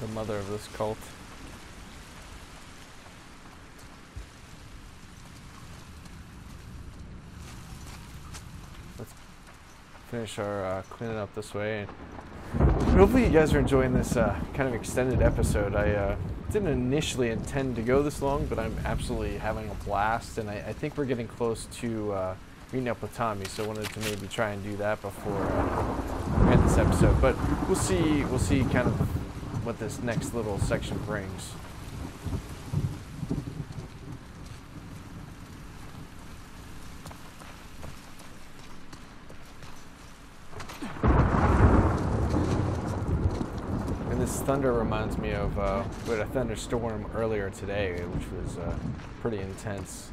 The mother of this cult. Let's finish our uh, cleaning up this way. And hopefully, you guys are enjoying this uh, kind of extended episode. I uh, didn't initially intend to go this long, but I'm absolutely having a blast, and I, I think we're getting close to uh, meeting up with Tommy. So I wanted to maybe try and do that before uh, we end this episode. But we'll see. We'll see kind of what this next little section brings. And this thunder reminds me of uh, we had a thunderstorm earlier today, which was uh, pretty intense.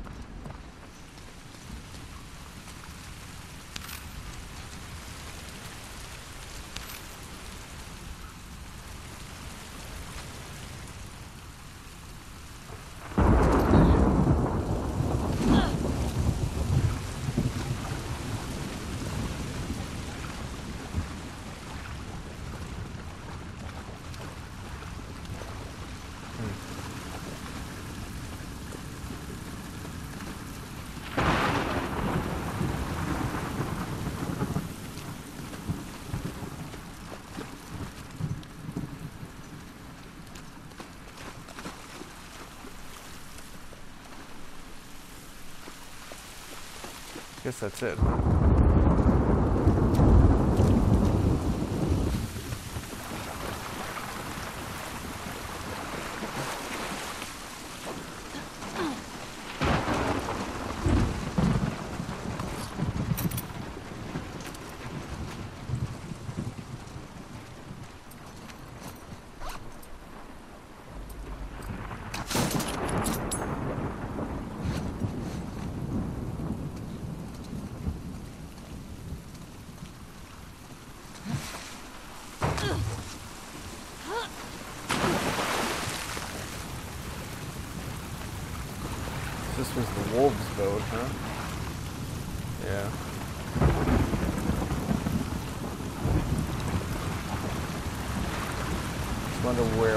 guess that's it. longer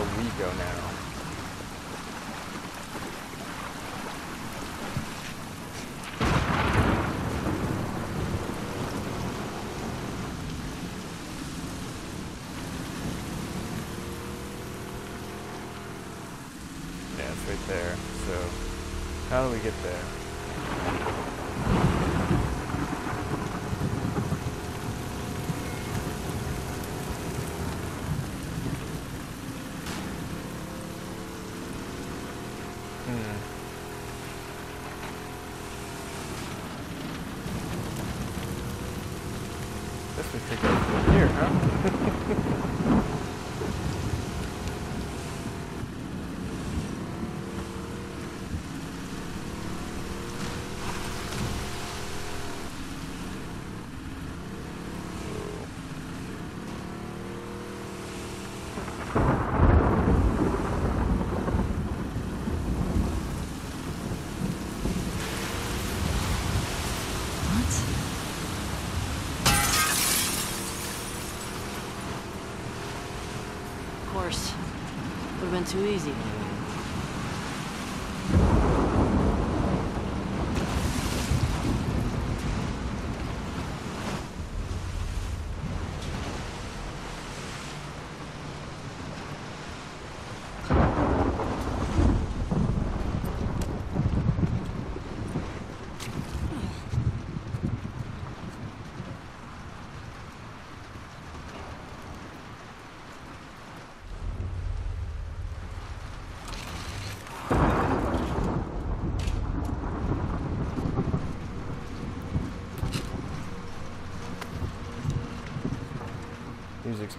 too easy.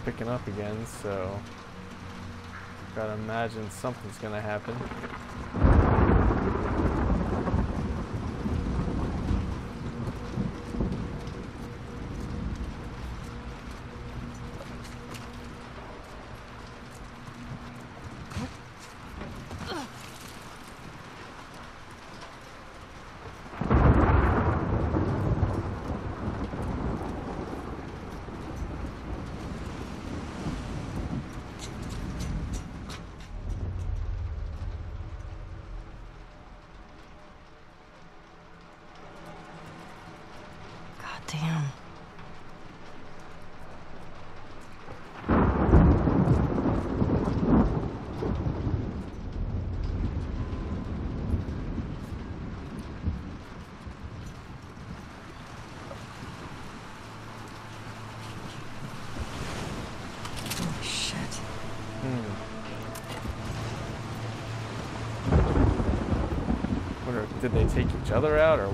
picking up again, so gotta imagine something's gonna happen. each other out or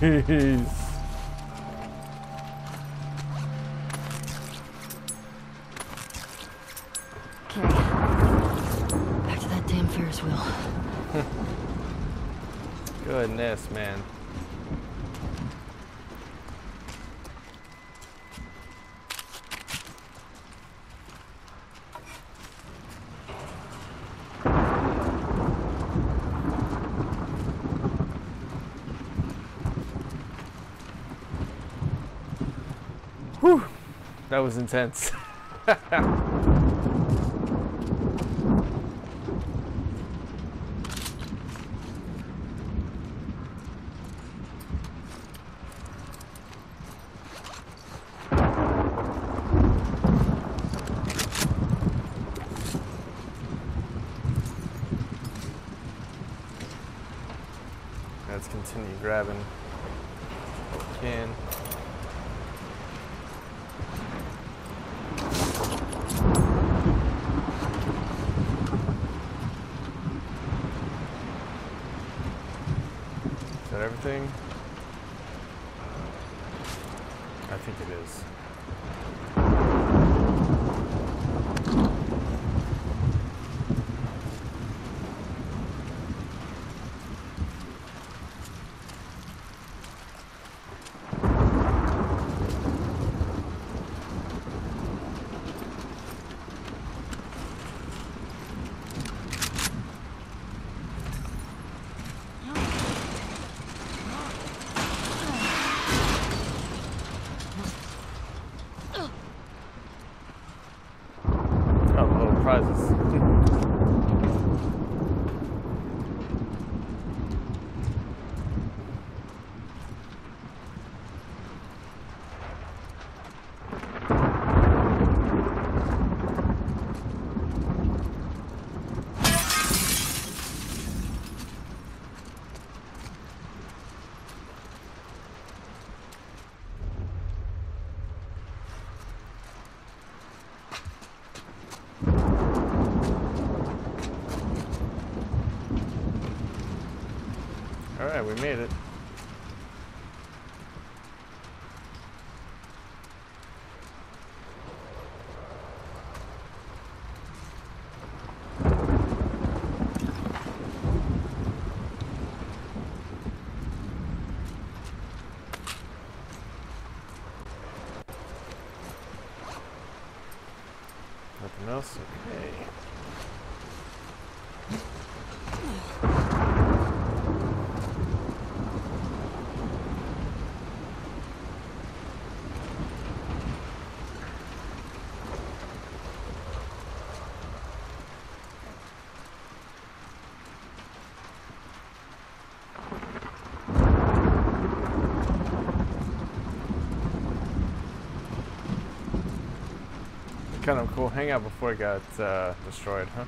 Jeez. Okay. Back to that damn Ferris wheel. Goodness, man. Whew. That was intense. We made it. Nothing else? Okay. Kind of cool hangout before it got uh, destroyed, huh?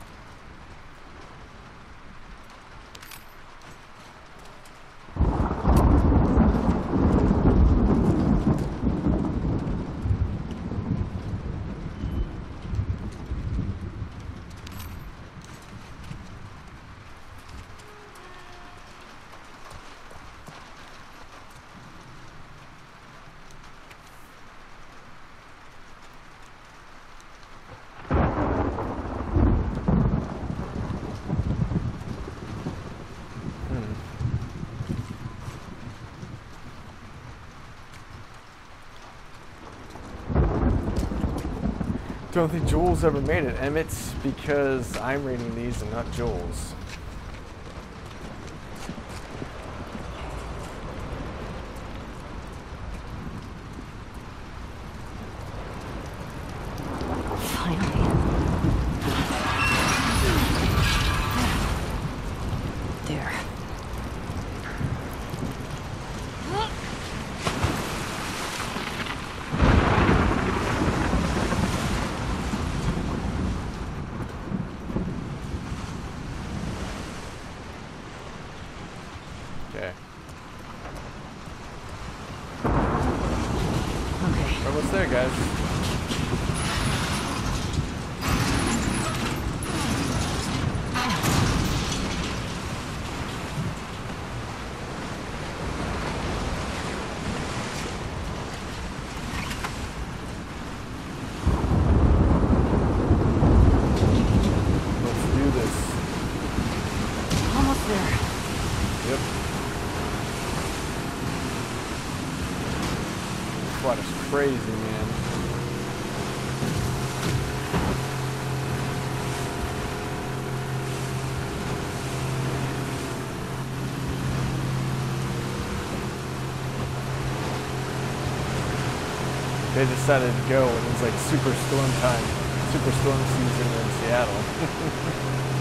Don't think Jules ever made it, and it's because I'm reading these and not Jules. Finally. There. Okay. Okay. We're almost there, guys. Let's do this. Almost there. Yep. This water's crazy, man. They decided to go when it was like super storm time, super storm season in Seattle.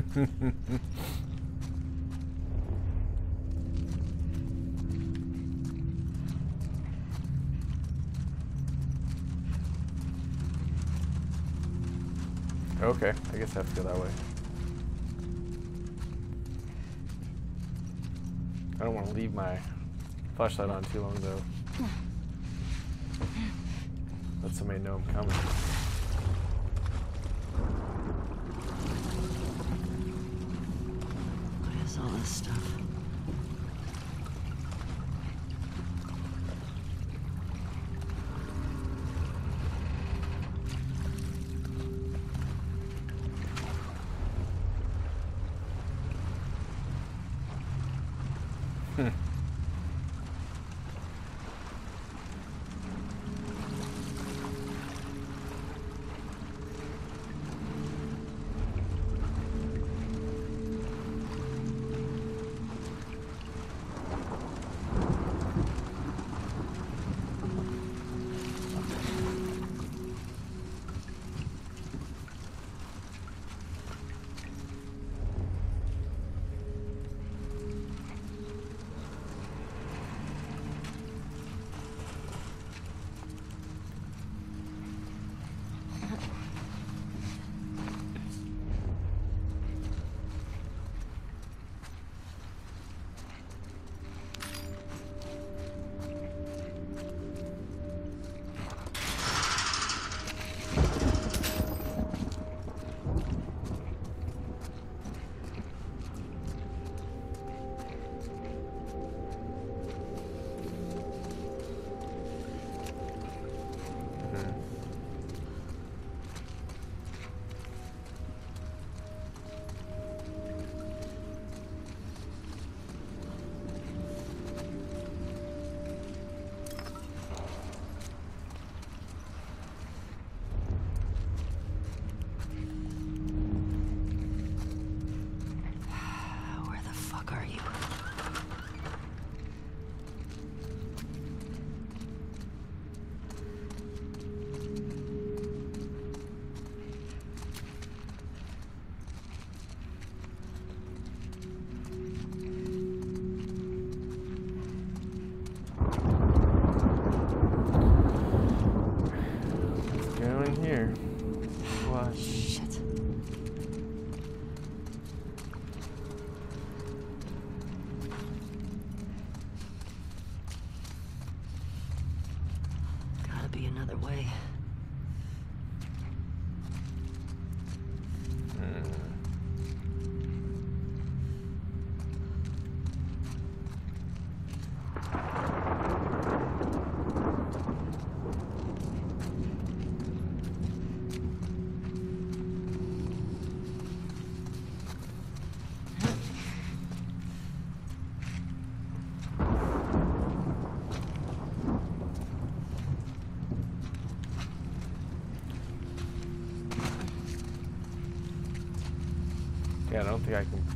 Okay, I guess I have to go that way. I don't want to leave my flashlight on too long though. Let somebody know I'm coming.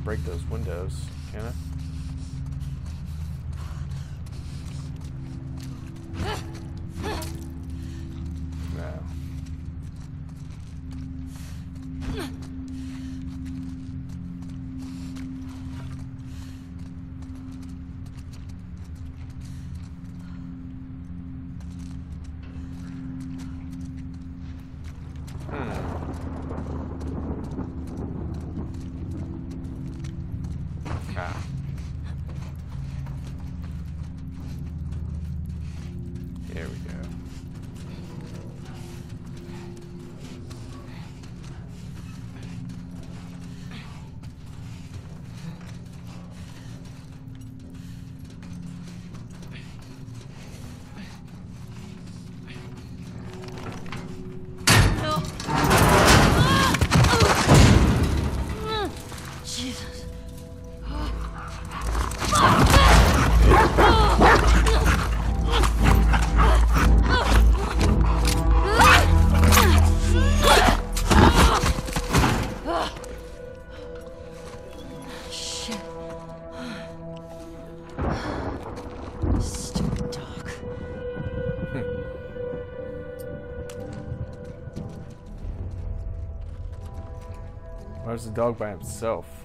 Break those windows, dog by himself?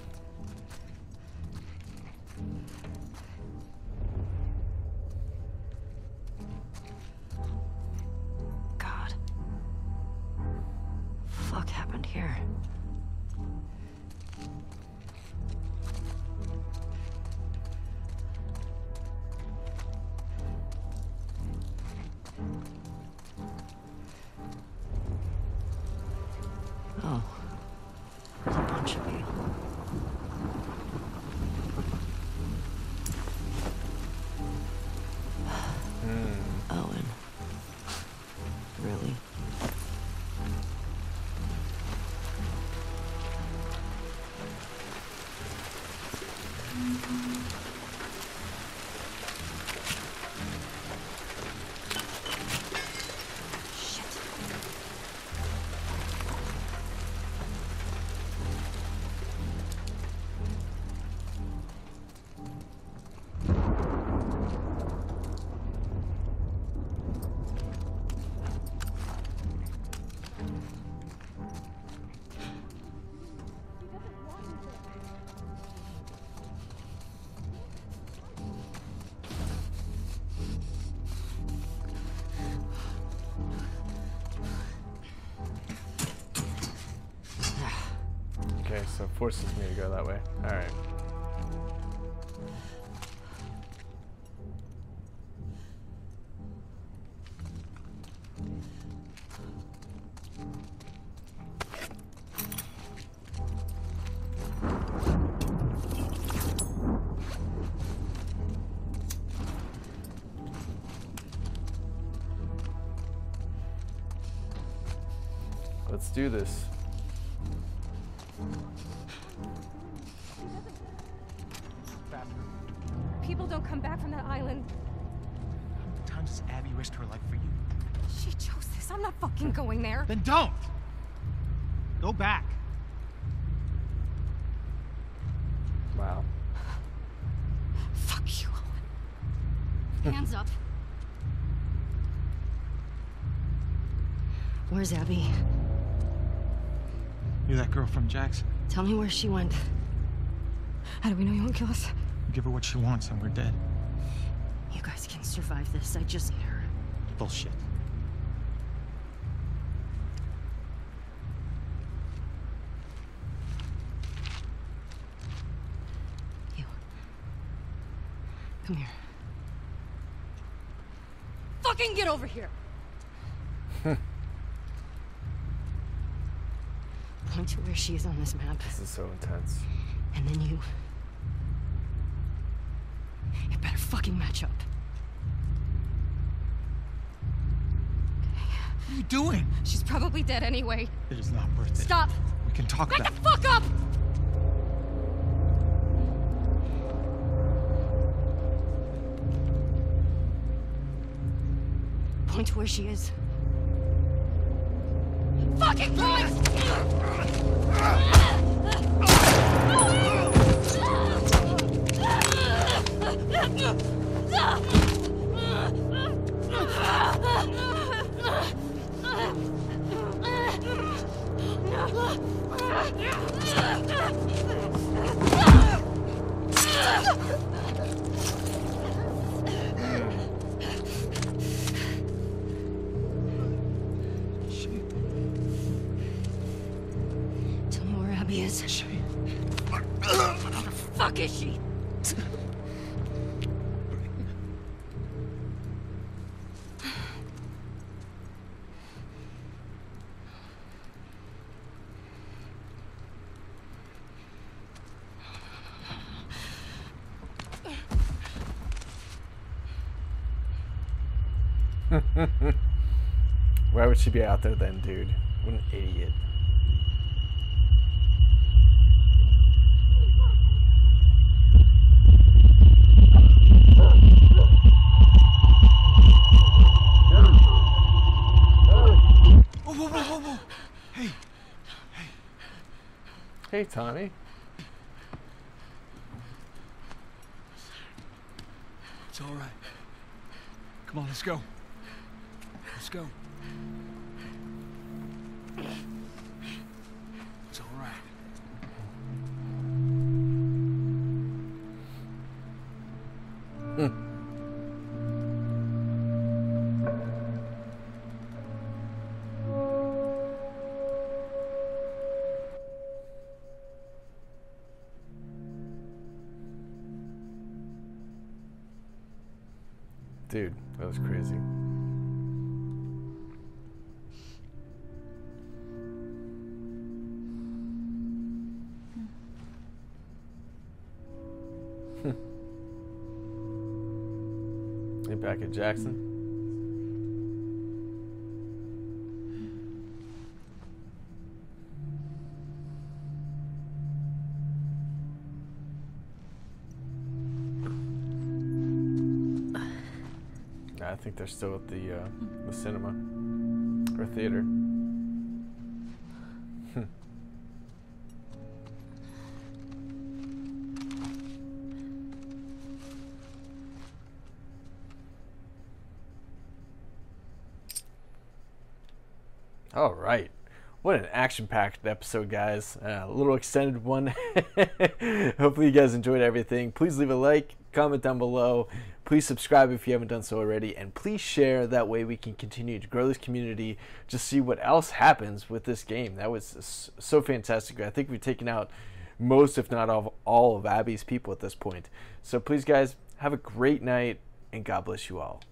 Do this. People don't come back from that island. How many Times has Abby risked her life for you? She chose this. I'm not fucking going there. Then don't! Go back. Wow. Fuck you, Owen. Hands up. Where's Abby? You're that girl from Jackson. Tell me where she went. How do we know you won't kill us? You give her what she wants and we're dead. You guys can survive this. I just need her. Bullshit. You. Come here. Fucking get over here. Point to where she is on this map. This is so intense. And then you. You better fucking match up. What are you doing? She's probably dead anyway. It is not worth it. Stop. We can talk Back about the fuck up! Point to where she is. Fucking point! Tell would she be out there then, dude? What an idiot. Whoa, whoa, whoa, whoa, whoa! Hey, Hey, Tommy. it's all right. Come on, let's go. Let's go. Jackson? I think they're still at the uh, the cinema or theater. What an action packed episode, guys. Uh, a little extended one. Hopefully, you guys enjoyed everything. Please leave a like, comment down below. Please subscribe if you haven't done so already. And please share. That way, we can continue to grow this community, just see what else happens with this game. That was so fantastic. I think we've taken out most, if not all, all of Abby's people at this point. So, please, guys, have a great night and God bless you all.